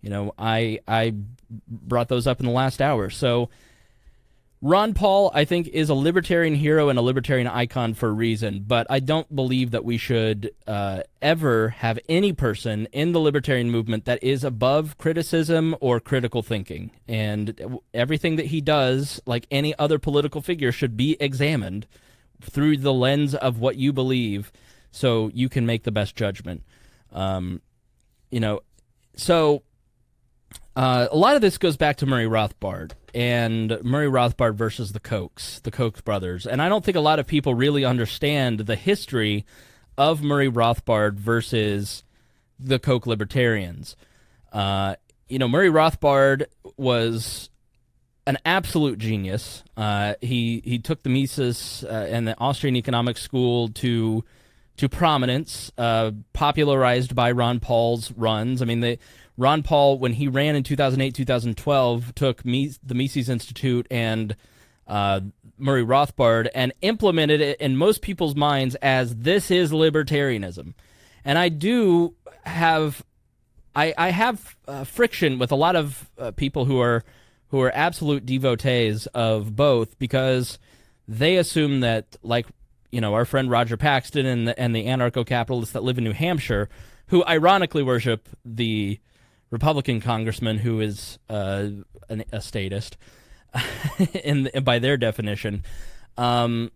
you know, I I brought those up in the last hour. So Ron Paul, I think, is a libertarian hero and a libertarian icon for a reason, but I don't believe that we should uh, ever have any person in the libertarian movement that is above criticism or critical thinking. And everything that he does, like any other political figure, should be examined through the lens of what you believe so you can make the best judgment. Um, you know, so uh, a lot of this goes back to Murray Rothbard and Murray Rothbard versus the Kochs, the Koch brothers. And I don't think a lot of people really understand the history of Murray Rothbard versus the Koch libertarians. Uh, you know, Murray Rothbard was an absolute genius. Uh, he he took the Mises uh, and the Austrian Economic School to to prominence, uh, popularized by Ron Paul's runs. I mean, they Ron Paul, when he ran in 2008, 2012, took the Mises Institute and uh, Murray Rothbard and implemented it in most people's minds as this is libertarianism. And I do have, I, I have uh, friction with a lot of uh, people who are who are absolute devotees of both because they assume that like you know our friend Roger Paxton and the, and the anarcho capitalists that live in New Hampshire, who ironically worship the Republican congressman who is uh, an, a statist, in by their definition, um,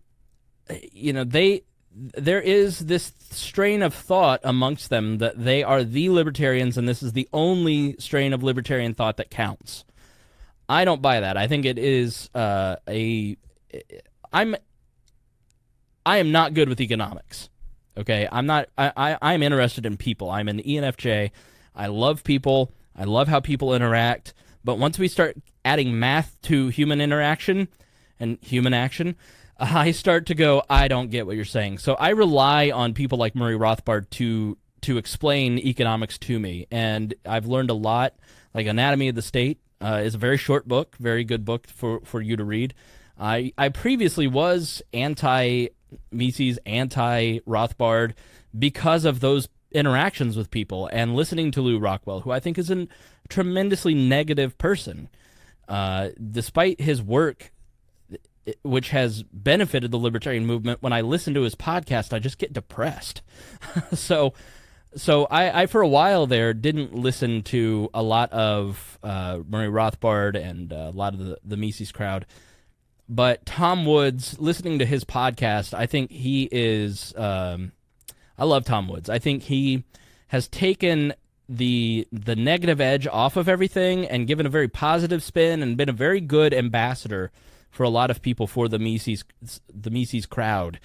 you know they there is this strain of thought amongst them that they are the libertarians and this is the only strain of libertarian thought that counts. I don't buy that. I think it is uh, a I'm I am not good with economics. Okay, I'm not. I, I I'm interested in people. I'm an ENFJ. I love people. I love how people interact. But once we start adding math to human interaction and human action, I start to go, I don't get what you're saying. So I rely on people like Murray Rothbard to to explain economics to me, and I've learned a lot. Like Anatomy of the State uh, is a very short book, very good book for for you to read. I I previously was anti Mises, anti Rothbard because of those interactions with people and listening to Lew Rockwell, who I think is a tremendously negative person. Uh, despite his work, which has benefited the libertarian movement, when I listen to his podcast, I just get depressed. so, so I, I, for a while there didn't listen to a lot of uh, Murray Rothbard and uh, a lot of the, the Mises crowd. But Tom Woods, listening to his podcast, I think he is um, I love Tom Woods. I think he has taken the the negative edge off of everything and given a very positive spin and been a very good ambassador for a lot of people for the Mises the Mises crowd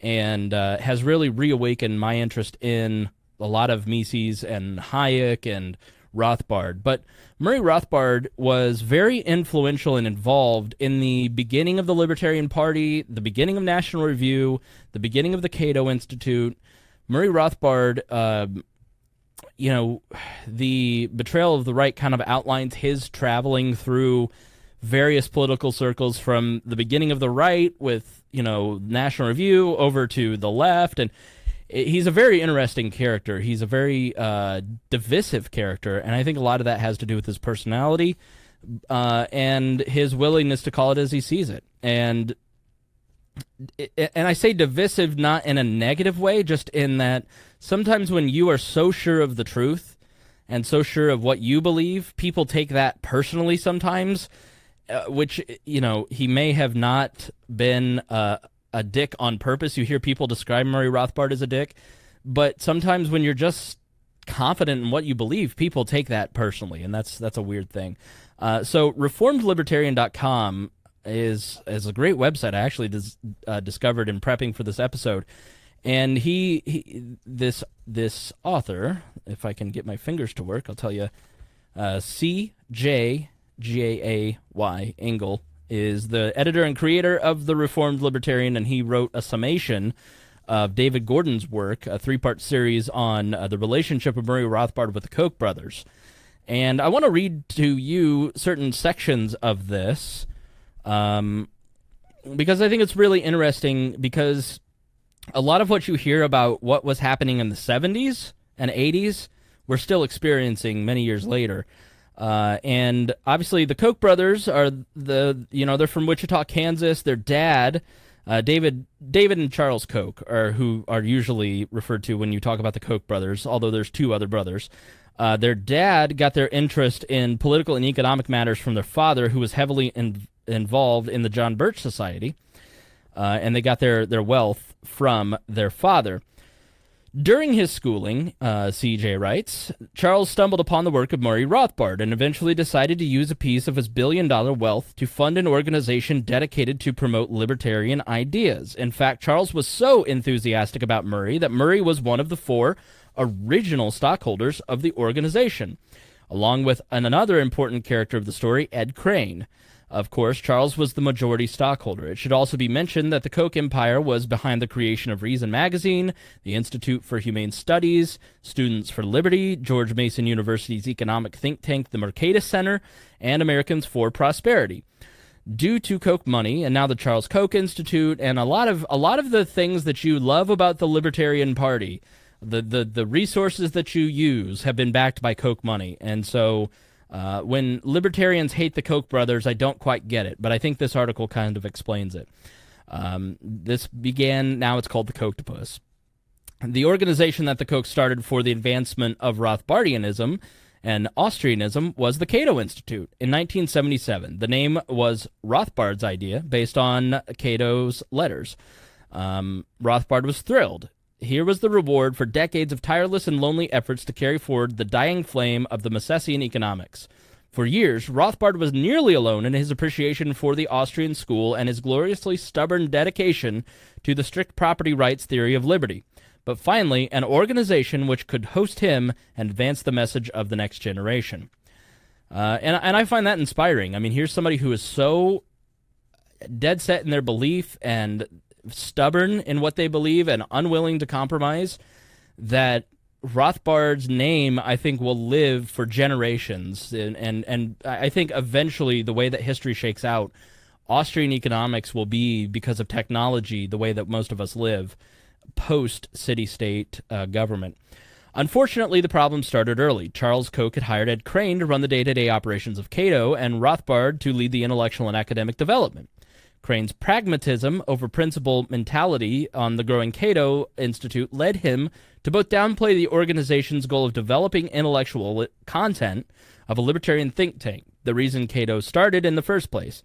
and uh, has really reawakened my interest in a lot of Mises and Hayek and Rothbard. But Murray Rothbard was very influential and involved in the beginning of the Libertarian Party, the beginning of National Review, the beginning of the Cato Institute, Murray Rothbard, uh, you know, the Betrayal of the Right kind of outlines his traveling through various political circles from the beginning of the right with, you know, National Review over to the left. And he's a very interesting character. He's a very uh, divisive character. And I think a lot of that has to do with his personality uh, and his willingness to call it as he sees it. And and I say divisive not in a negative way, just in that sometimes when you are so sure of the truth and so sure of what you believe, people take that personally sometimes, uh, which, you know, he may have not been uh, a dick on purpose. You hear people describe Murray Rothbard as a dick, but sometimes when you're just confident in what you believe, people take that personally, and that's that's a weird thing. Uh, so reformedlibertarian.com is is a great website. I actually dis, uh, discovered in prepping for this episode, and he, he this this author, if I can get my fingers to work, I'll tell you, uh, C J G A A Y Engel is the editor and creator of the Reformed Libertarian, and he wrote a summation of David Gordon's work, a three part series on uh, the relationship of Murray Rothbard with the Koch brothers. And I want to read to you certain sections of this um, because I think it's really interesting because a lot of what you hear about what was happening in the 70s and 80s, we're still experiencing many years later. Uh, and obviously, the Koch brothers are the you know they're from Wichita, Kansas. Their dad, uh, David David and Charles Koch, are who are usually referred to when you talk about the Koch brothers. Although there's two other brothers. Uh, their dad got their interest in political and economic matters from their father, who was heavily in, involved in the John Birch Society, uh, and they got their their wealth from their father. During his schooling, uh, CJ writes, Charles stumbled upon the work of Murray Rothbard and eventually decided to use a piece of his billion dollar wealth to fund an organization dedicated to promote libertarian ideas. In fact, Charles was so enthusiastic about Murray that Murray was one of the four original stockholders of the organization, along with another important character of the story, Ed Crane. Of course, Charles was the majority stockholder. It should also be mentioned that the Koch empire was behind the creation of Reason magazine, the Institute for Humane Studies, Students for Liberty, George Mason University's economic think tank, the Mercatus Center, and Americans for Prosperity. Due to Koch money and now the Charles Koch Institute and a lot of a lot of the things that you love about the Libertarian Party, the the, the resources that you use have been backed by Koch money. And so uh, when libertarians hate the Koch brothers, I don't quite get it, but I think this article kind of explains it. Um, this began, now it's called the Kochtopus. The organization that the Koch started for the advancement of Rothbardianism and Austrianism was the Cato Institute in 1977. The name was Rothbard's idea based on Cato's letters. Um, Rothbard was thrilled. Here was the reward for decades of tireless and lonely efforts to carry forward the dying flame of the Misesian economics. For years, Rothbard was nearly alone in his appreciation for the Austrian school and his gloriously stubborn dedication to the strict property rights theory of liberty. But finally, an organization which could host him and advance the message of the next generation. Uh, and, and I find that inspiring. I mean, here's somebody who is so dead set in their belief and stubborn in what they believe and unwilling to compromise that Rothbard's name, I think, will live for generations. And, and, and I think eventually, the way that history shakes out, Austrian economics will be, because of technology, the way that most of us live post city state uh, government. Unfortunately, the problem started early. Charles Koch had hired Ed Crane to run the day to day operations of Cato and Rothbard to lead the intellectual and academic development. Crane's pragmatism over principle mentality on the growing Cato Institute led him to both downplay the organization's goal of developing intellectual content of a libertarian think tank, the reason Cato started in the first place,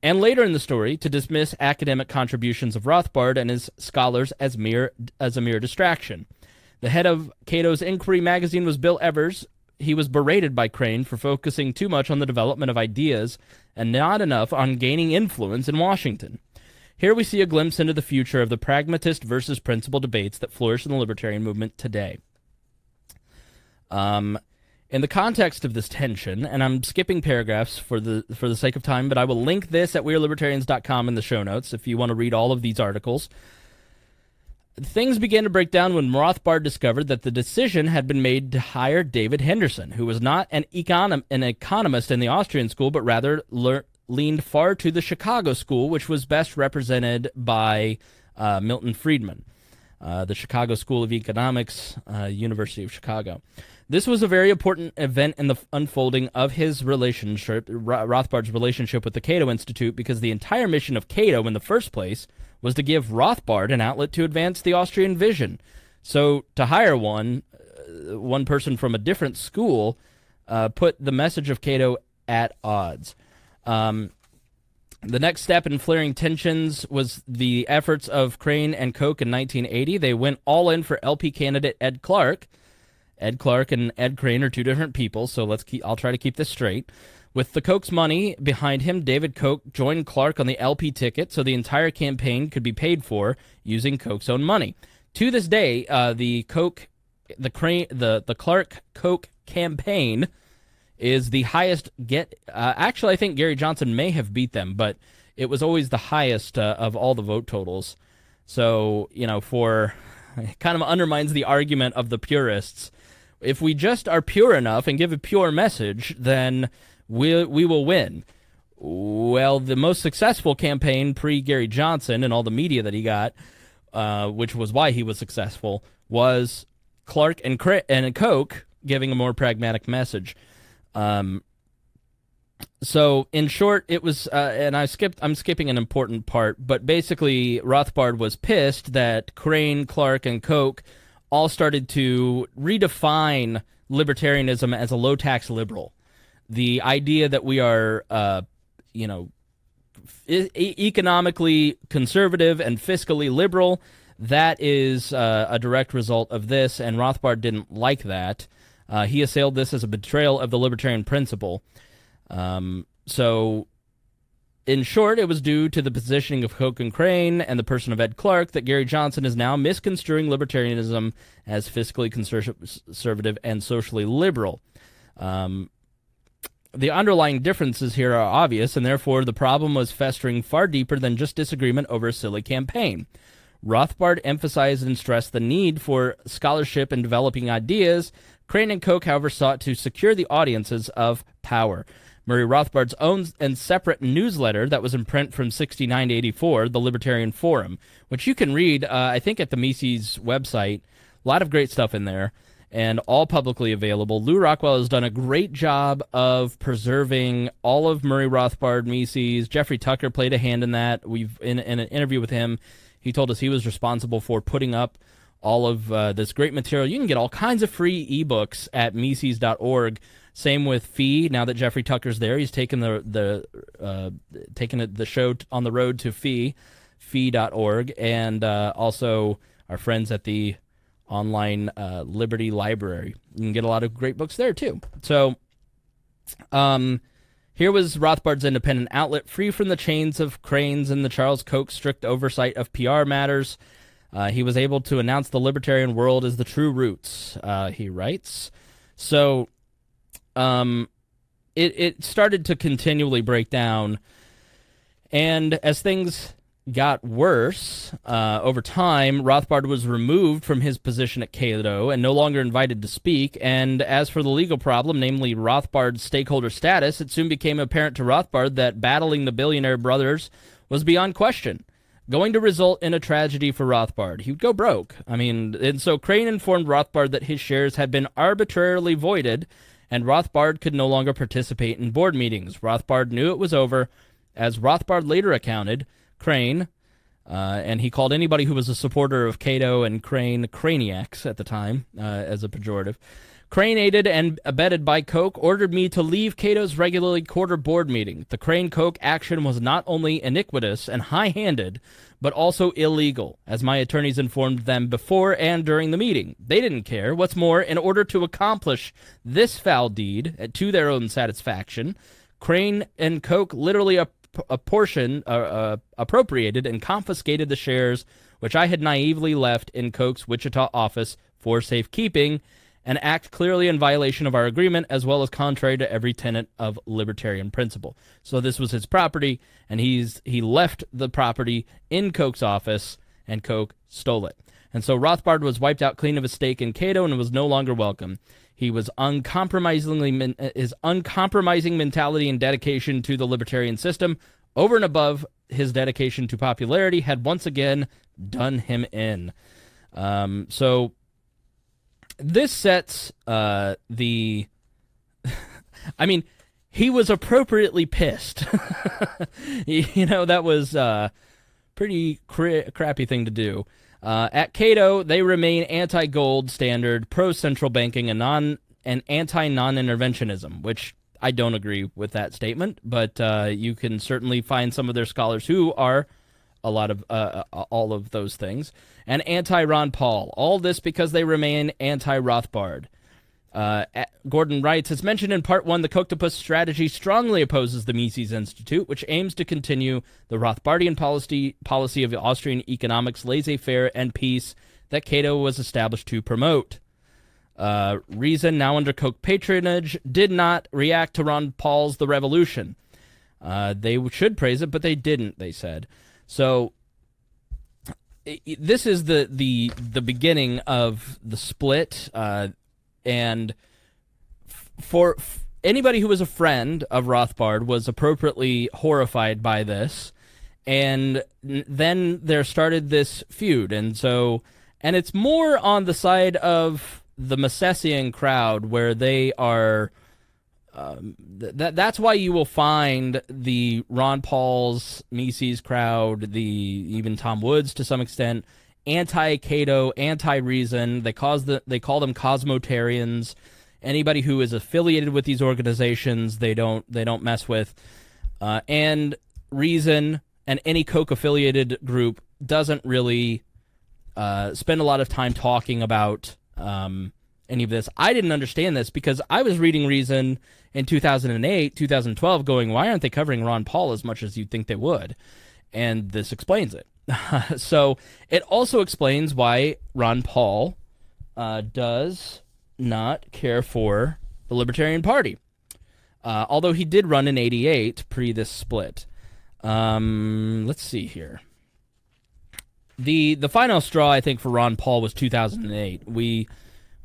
and later in the story to dismiss academic contributions of Rothbard and his scholars as mere as a mere distraction. The head of Cato's Inquiry magazine was Bill Evers, he was berated by Crane for focusing too much on the development of ideas and not enough on gaining influence in Washington. Here we see a glimpse into the future of the pragmatist versus principle debates that flourish in the libertarian movement today. Um, in the context of this tension, and I'm skipping paragraphs for the for the sake of time, but I will link this at wearelibertarians.com in the show notes if you want to read all of these articles. Things began to break down when Rothbard discovered that the decision had been made to hire David Henderson, who was not an, econom- an economist in the Austrian school, but rather le- leaned far to the Chicago school, which was best represented by uh, Milton Friedman, uh, the Chicago School of Economics, uh, University of Chicago. This was a very important event in the unfolding of his relationship, Rothbard's relationship with the Cato Institute, because the entire mission of Cato in the first place was to give Rothbard an outlet to advance the Austrian vision. So to hire one, uh, one person from a different school, uh, put the message of Cato at odds. Um, the next step in flaring tensions was the efforts of Crane and Koch in 1980. They went all in for LP candidate Ed Clark. Ed Clark and Ed Crane are two different people, so let's keep. I'll try to keep this straight. With the Koch's money behind him, David Koch joined Clark on the LP ticket so the entire campaign could be paid for using Koch's own money. To this day, uh, the Koch, the the the Clark Koch campaign is the highest get. Uh, actually, I think Gary Johnson may have beat them, but it was always the highest uh, of all the vote totals. So you know, for kind of undermines the argument of the purists. If we just are pure enough and give a pure message, then we, we will win. Well, the most successful campaign pre Gary Johnson and all the media that he got, uh, which was why he was successful, was Clark and and Koch giving a more pragmatic message. Um, so in short, it was, uh, and I skipped. I'm skipping an important part, but basically, Rothbard was pissed that Crane, Clark, and Koch all started to redefine libertarianism as a low tax liberal. The idea that we are, uh, you know, e- economically conservative and fiscally liberal, that is uh, a direct result of this, and Rothbard didn't like that. Uh, he assailed this as a betrayal of the libertarian principle. Um, so, in short, it was due to the positioning of Koch and Crane and the person of Ed Clark that Gary Johnson is now misconstruing libertarianism as fiscally conservative and socially liberal. Um, the underlying differences here are obvious, and therefore the problem was festering far deeper than just disagreement over a silly campaign. Rothbard emphasized and stressed the need for scholarship and developing ideas. Crane and Koch, however, sought to secure the audiences of power. Murray Rothbard's own and separate newsletter that was in print from 69 to 84, the Libertarian Forum, which you can read, uh, I think, at the Mises website. A lot of great stuff in there and all publicly available. Lew Rockwell has done a great job of preserving all of Murray Rothbard, Mises. Jeffrey Tucker played a hand in that. We've in, in an interview with him, he told us he was responsible for putting up all of uh, this great material. You can get all kinds of free ebooks at Mises.org. Same with Fee. Now that Jeffrey Tucker's there, he's taken the the uh, taken the show on the road to Fee, Fee.org, and uh, also our friends at the online uh, Liberty Library. You can get a lot of great books there too. So, um, here was Rothbard's independent outlet, free from the chains of Cranes and the Charles Koch strict oversight of PR matters. Uh, he was able to announce the libertarian world as the true roots. Uh, he writes, so um, it it started to continually break down, and as things got worse uh, over time. Rothbard was removed from his position at Cato and no longer invited to speak. And as for the legal problem, namely Rothbard's stakeholder status, it soon became apparent to Rothbard that battling the billionaire brothers was beyond question. Going to result in a tragedy for Rothbard. He would go broke. I mean, and so Crane informed Rothbard that his shares had been arbitrarily voided, and Rothbard could no longer participate in board meetings. Rothbard knew it was over. As Rothbard later accounted, Crane, uh, and he called anybody who was a supporter of Cato and Crane craniacs at the time uh, as a pejorative. Crane, aided and abetted by Koch, ordered me to leave Cato's regularly quarter board meeting. The Crane Koch action was not only iniquitous and high handed, but also illegal, as my attorneys informed them before and during the meeting. They didn't care. What's more, in order to accomplish this foul deed to their own satisfaction, Crane and Koch literally a portion uh, uh, appropriated and confiscated the shares which I had naively left in Koch's Wichita office for safekeeping, an act clearly in violation of our agreement as well as contrary to every tenet of libertarian principle. So this was his property, and he's he left the property in Koch's office, and Koch stole it. And so Rothbard was wiped out clean of his stake in Cato and was no longer welcome. He was uncompromisingly his uncompromising mentality and dedication to the libertarian system, over and above his dedication to popularity, had once again done him in. Um, so this sets uh, the. I mean, he was appropriately pissed. you know, that was a uh, pretty cra- crappy thing to do. Uh, at Cato, they remain anti-gold standard, pro-central banking, and non and anti-non-interventionism, which I don't agree with that statement. But uh, you can certainly find some of their scholars who are a lot of uh, uh all of those things, and anti-Ron Paul. All this because they remain anti-Rothbard. Uh, Gordon writes, as mentioned in part one, the Kochtopus strategy strongly opposes the Mises Institute, which aims to continue the Rothbardian policy, policy of Austrian economics, laissez-faire, and peace that Cato was established to promote. Uh, Reason, now under Koch patronage, did not react to Ron Paul's The Revolution. Uh, they should praise it, but they didn't, they said. So this is the the the beginning of the split. Uh, and for anybody who was a friend of Rothbard was appropriately horrified by this. And then there started this feud. And so, and it's more on the side of the Misesian crowd where they are um, th- that that's why you will find the Ron Paul's Mises crowd, the even Tom Woods to some extent, anti-Cato, anti-reason. They cause the they call them cosmotarians. Anybody who is affiliated with these organizations, they don't they don't mess with. Uh, and reason and any Koch affiliated group doesn't really uh, spend a lot of time talking about um, any of this. I didn't understand this because I was reading Reason in 2008, 2012, going, why aren't they covering Ron Paul as much as you'd think they would? And this explains it. so it also explains why Ron Paul uh, does not care for the Libertarian Party. Uh, although he did run in 88 pre this split. Um, let's see here. The the final straw I think for Ron Paul was 2008. We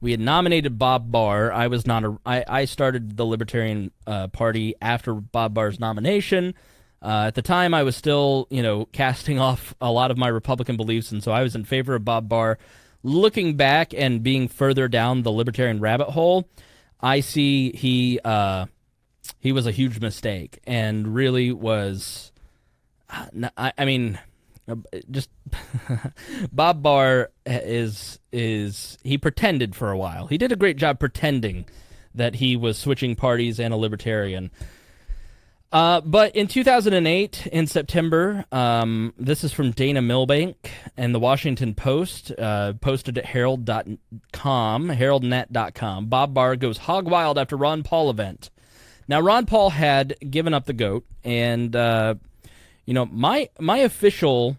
we had nominated Bob Barr. I was not a. I, I started the Libertarian uh, Party after Bob Barr's nomination. Uh, at the time, I was still, you know, casting off a lot of my Republican beliefs, and so I was in favor of Bob Barr. Looking back and being further down the libertarian rabbit hole, I see he uh, he was a huge mistake and really was. Uh, I, I mean, uh, just Bob Barr is is he pretended for a while. He did a great job pretending that he was switching parties and a libertarian. Uh, but in 2008, in September, um, this is from Dana Milbank and the Washington Post, uh, posted at herald.com, heraldnet.com. Bob Barr goes hog wild after Ron Paul event. Now, Ron Paul had given up the goat, and uh, you know my my official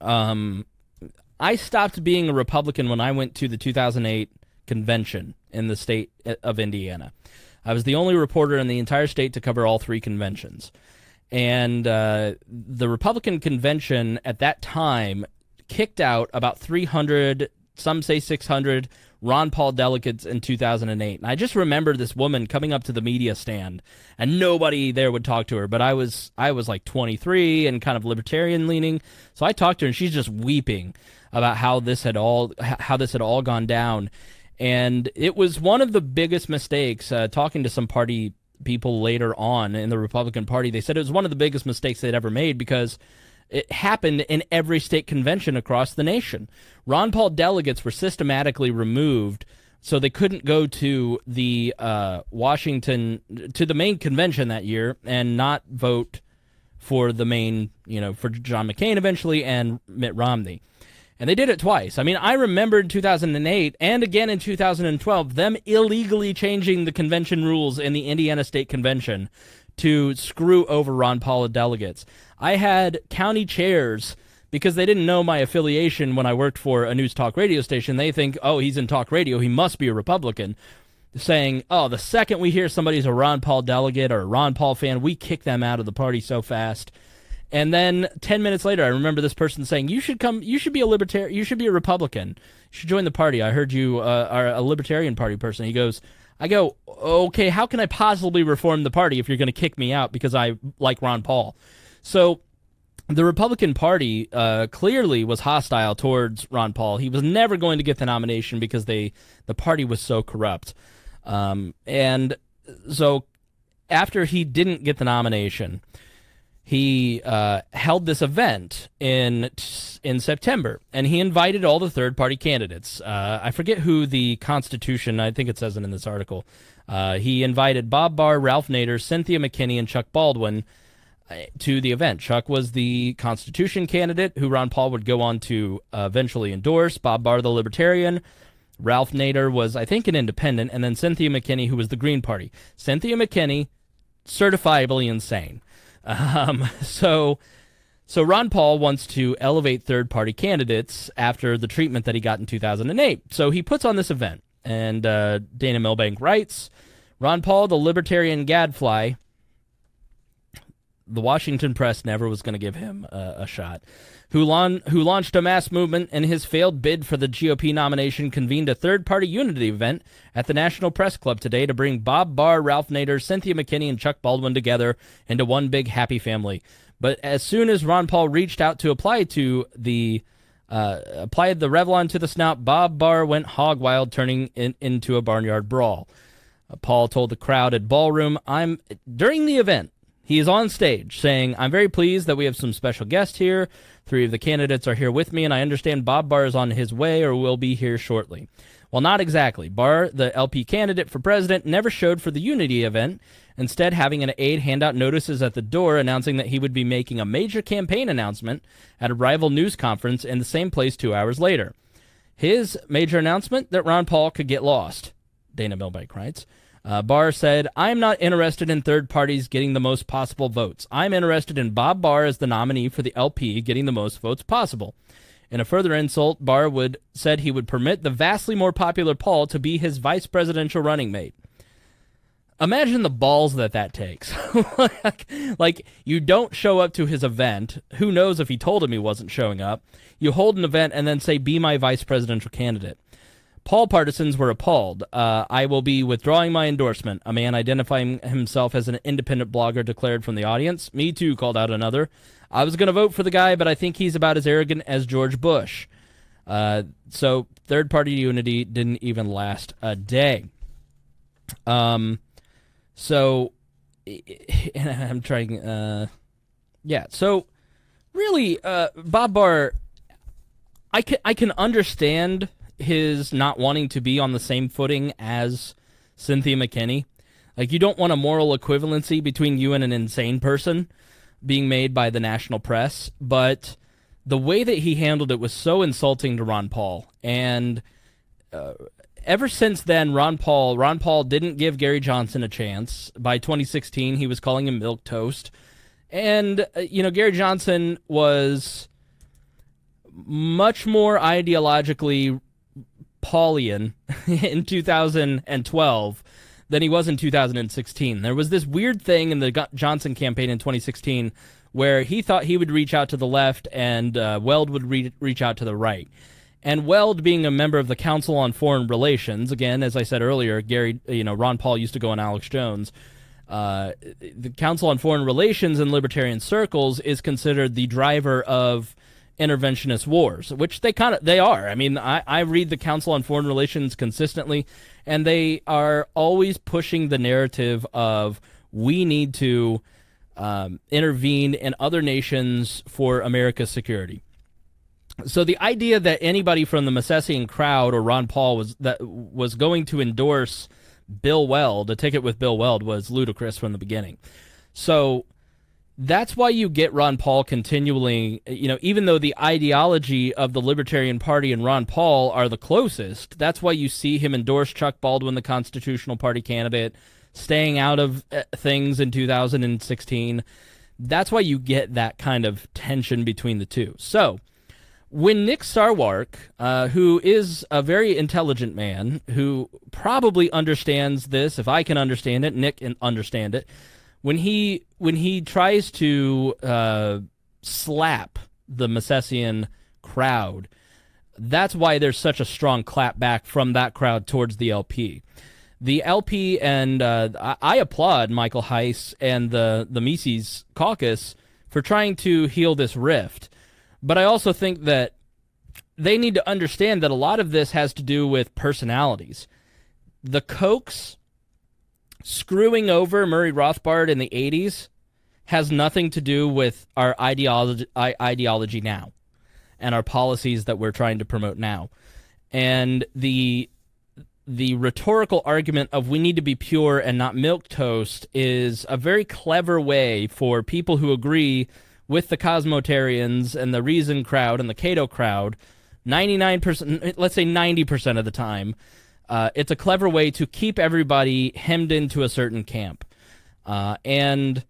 um, I stopped being a Republican when I went to the 2008 convention in the state of Indiana. I was the only reporter in the entire state to cover all three conventions. And uh, the Republican convention at that time kicked out about 300, some say 600 Ron Paul delegates in 2008. And I just remember this woman coming up to the media stand and nobody there would talk to her, but I was I was like 23 and kind of libertarian leaning. So I talked to her and she's just weeping about how this had all how this had all gone down. And it was one of the biggest mistakes uh, talking to some party people later on in the Republican Party. They said it was one of the biggest mistakes they'd ever made because it happened in every state convention across the nation. Ron Paul delegates were systematically removed so they couldn't go to the uh, Washington to the main convention that year and not vote for the main, you know, for John McCain eventually and Mitt Romney. And they did it twice. I mean, I remember in 2008 and again in 2012 them illegally changing the convention rules in the Indiana State Convention to screw over Ron Paul delegates. I had county chairs because they didn't know my affiliation when I worked for a news talk radio station. They think, oh, he's in talk radio. He must be a Republican. Saying, oh, the second we hear somebody's a Ron Paul delegate or a Ron Paul fan, we kick them out of the party so fast. And then 10 minutes later, I remember this person saying, you should come, you should be a libertarian, you should be a Republican. You should join the party. I heard you uh, are a Libertarian Party person. He goes, I go, okay, how can I possibly reform the party if you're going to kick me out because I like Ron Paul? So the Republican Party uh, clearly was hostile towards Ron Paul. He was never going to get the nomination because they the party was so corrupt. Um, and so after he didn't get the nomination, he uh, held this event in in September, and he invited all the third party candidates. Uh, I forget who the Constitution. I think it says it in this article. Uh, he invited Bob Barr, Ralph Nader, Cynthia McKinney, and Chuck Baldwin uh, to the event. Chuck was the Constitution candidate who Ron Paul would go on to eventually endorse. Bob Barr, the Libertarian. Ralph Nader was, I think, an independent, and then Cynthia McKinney, who was the Green Party. Cynthia McKinney, certifiably insane. Um, so, so Ron Paul wants to elevate third-party candidates after the treatment that he got in 2008. So he puts on this event, and uh, Dana Milbank writes, "Ron Paul, the libertarian gadfly." The Washington press never was going to give him a, a shot who, who launched a mass movement in his failed bid for the GOP nomination, convened a third party unity event at the National Press Club today to bring Bob Barr, Ralph Nader, Cynthia McKinney, and Chuck Baldwin together into one big happy family. But as soon as Ron Paul reached out to apply to the uh, applied the Revlon to the snout, Bob Barr went hog wild, turning in, into a barnyard brawl. Uh, Paul told the crowd at Ballroom, I'm during the event. He is on stage saying, I'm very pleased that we have some special guests here. Three of the candidates are here with me, and I understand Bob Barr is on his way or will be here shortly. Well, not exactly. Barr, the LP candidate for president, never showed for the Unity event, instead, having an aide hand out notices at the door announcing that he would be making a major campaign announcement at a rival news conference in the same place two hours later. His major announcement that Ron Paul could get lost, Dana Milbank writes. Uh, Barr said, I'm not interested in third parties getting the most possible votes. I'm interested in Bob Barr as the nominee for the LP getting the most votes possible. In a further insult, Barr would said he would permit the vastly more popular Paul to be his vice presidential running mate. Imagine the balls that that takes. like, like, you don't show up to his event. Who knows if he told him he wasn't showing up? You hold an event and then say, "Be my vice presidential candidate." Paul partisans were appalled. Uh, I will be withdrawing my endorsement. A man identifying himself as an independent blogger declared from the audience. Me too, called out another. I was going to vote for the guy, but I think he's about as arrogant as George Bush. Uh, so third party unity didn't even last a day. Um, so and I'm trying. Uh, yeah. So really, uh, Bob Barr, I can I can understand his not wanting to be on the same footing as Cynthia McKinney. Like you don't want a moral equivalency between you and an insane person being made by the national press, but the way that he handled it was so insulting to Ron Paul. And uh, ever since then, Ron Paul Ron Paul didn't give Gary Johnson a chance. By 2016, he was calling him milk toast, and uh, you know Gary Johnson was much more ideologically Paulian in 2012 than he was in 2016. There was this weird thing in the Johnson campaign in 2016 where he thought he would reach out to the left and uh, Weld would re- reach out to the right. And Weld, being a member of the Council on Foreign Relations, again, as I said earlier, Gary, you know, Ron Paul used to go on Alex Jones. Uh, the Council on Foreign Relations in libertarian circles is considered the driver of interventionist wars, which they kind of they are. I mean, I, I read the Council on Foreign Relations consistently, and they are always pushing the narrative of we need to um, intervene in other nations for America's security. So the idea that anybody from the Misesian crowd or Ron Paul was that was going to endorse Bill Weld, a ticket with Bill Weld, was ludicrous from the beginning. So that's why you get Ron Paul continually, you know, even though the ideology of the Libertarian Party and Ron Paul are the closest, that's why you see him endorse Chuck Baldwin, the Constitutional Party candidate, staying out of uh, things in 2016. That's why you get that kind of tension between the two. So, when Nick Sarwark, uh, who is a very intelligent man, who probably understands this, if I can understand it, Nick can understand it, when he when he tries to uh, slap the Misesian crowd, that's why there's such a strong clap back from that crowd towards the LP. The LP and uh, I, I, applaud Michael Heise and the the Mises caucus for trying to heal this rift, but I also think that they need to understand that a lot of this has to do with personalities. The Kochs screwing over Murray Rothbard in the 80s has nothing to do with our ideology, ideology now and our policies that we're trying to promote now. And the the rhetorical argument of we need to be pure and not milk toast is a very clever way for people who agree with the cosmotarians and the reason crowd and the Cato crowd 99% let's say 90% of the time uh, it's a clever way to keep everybody hemmed into a certain camp. Uh, and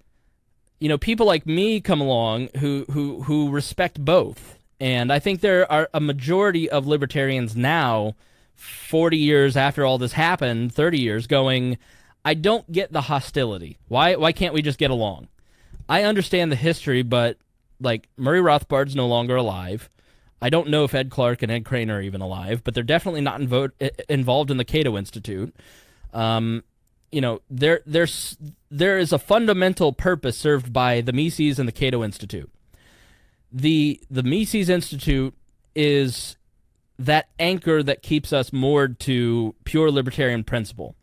you know, people like me come along who who who respect both. And I think there are a majority of libertarians now, 40 years after all this happened, 30 years going, I don't get the hostility. Why why can't we just get along? I understand the history, but like Murray Rothbard's no longer alive. I don't know if Ed Clark and Ed Crane are even alive, but they're definitely not invo- involved in the Cato Institute. Um, you know, there there's there is a fundamental purpose served by the Mises and the Cato Institute. The the Mises Institute is that anchor that keeps us moored to pure libertarian principle.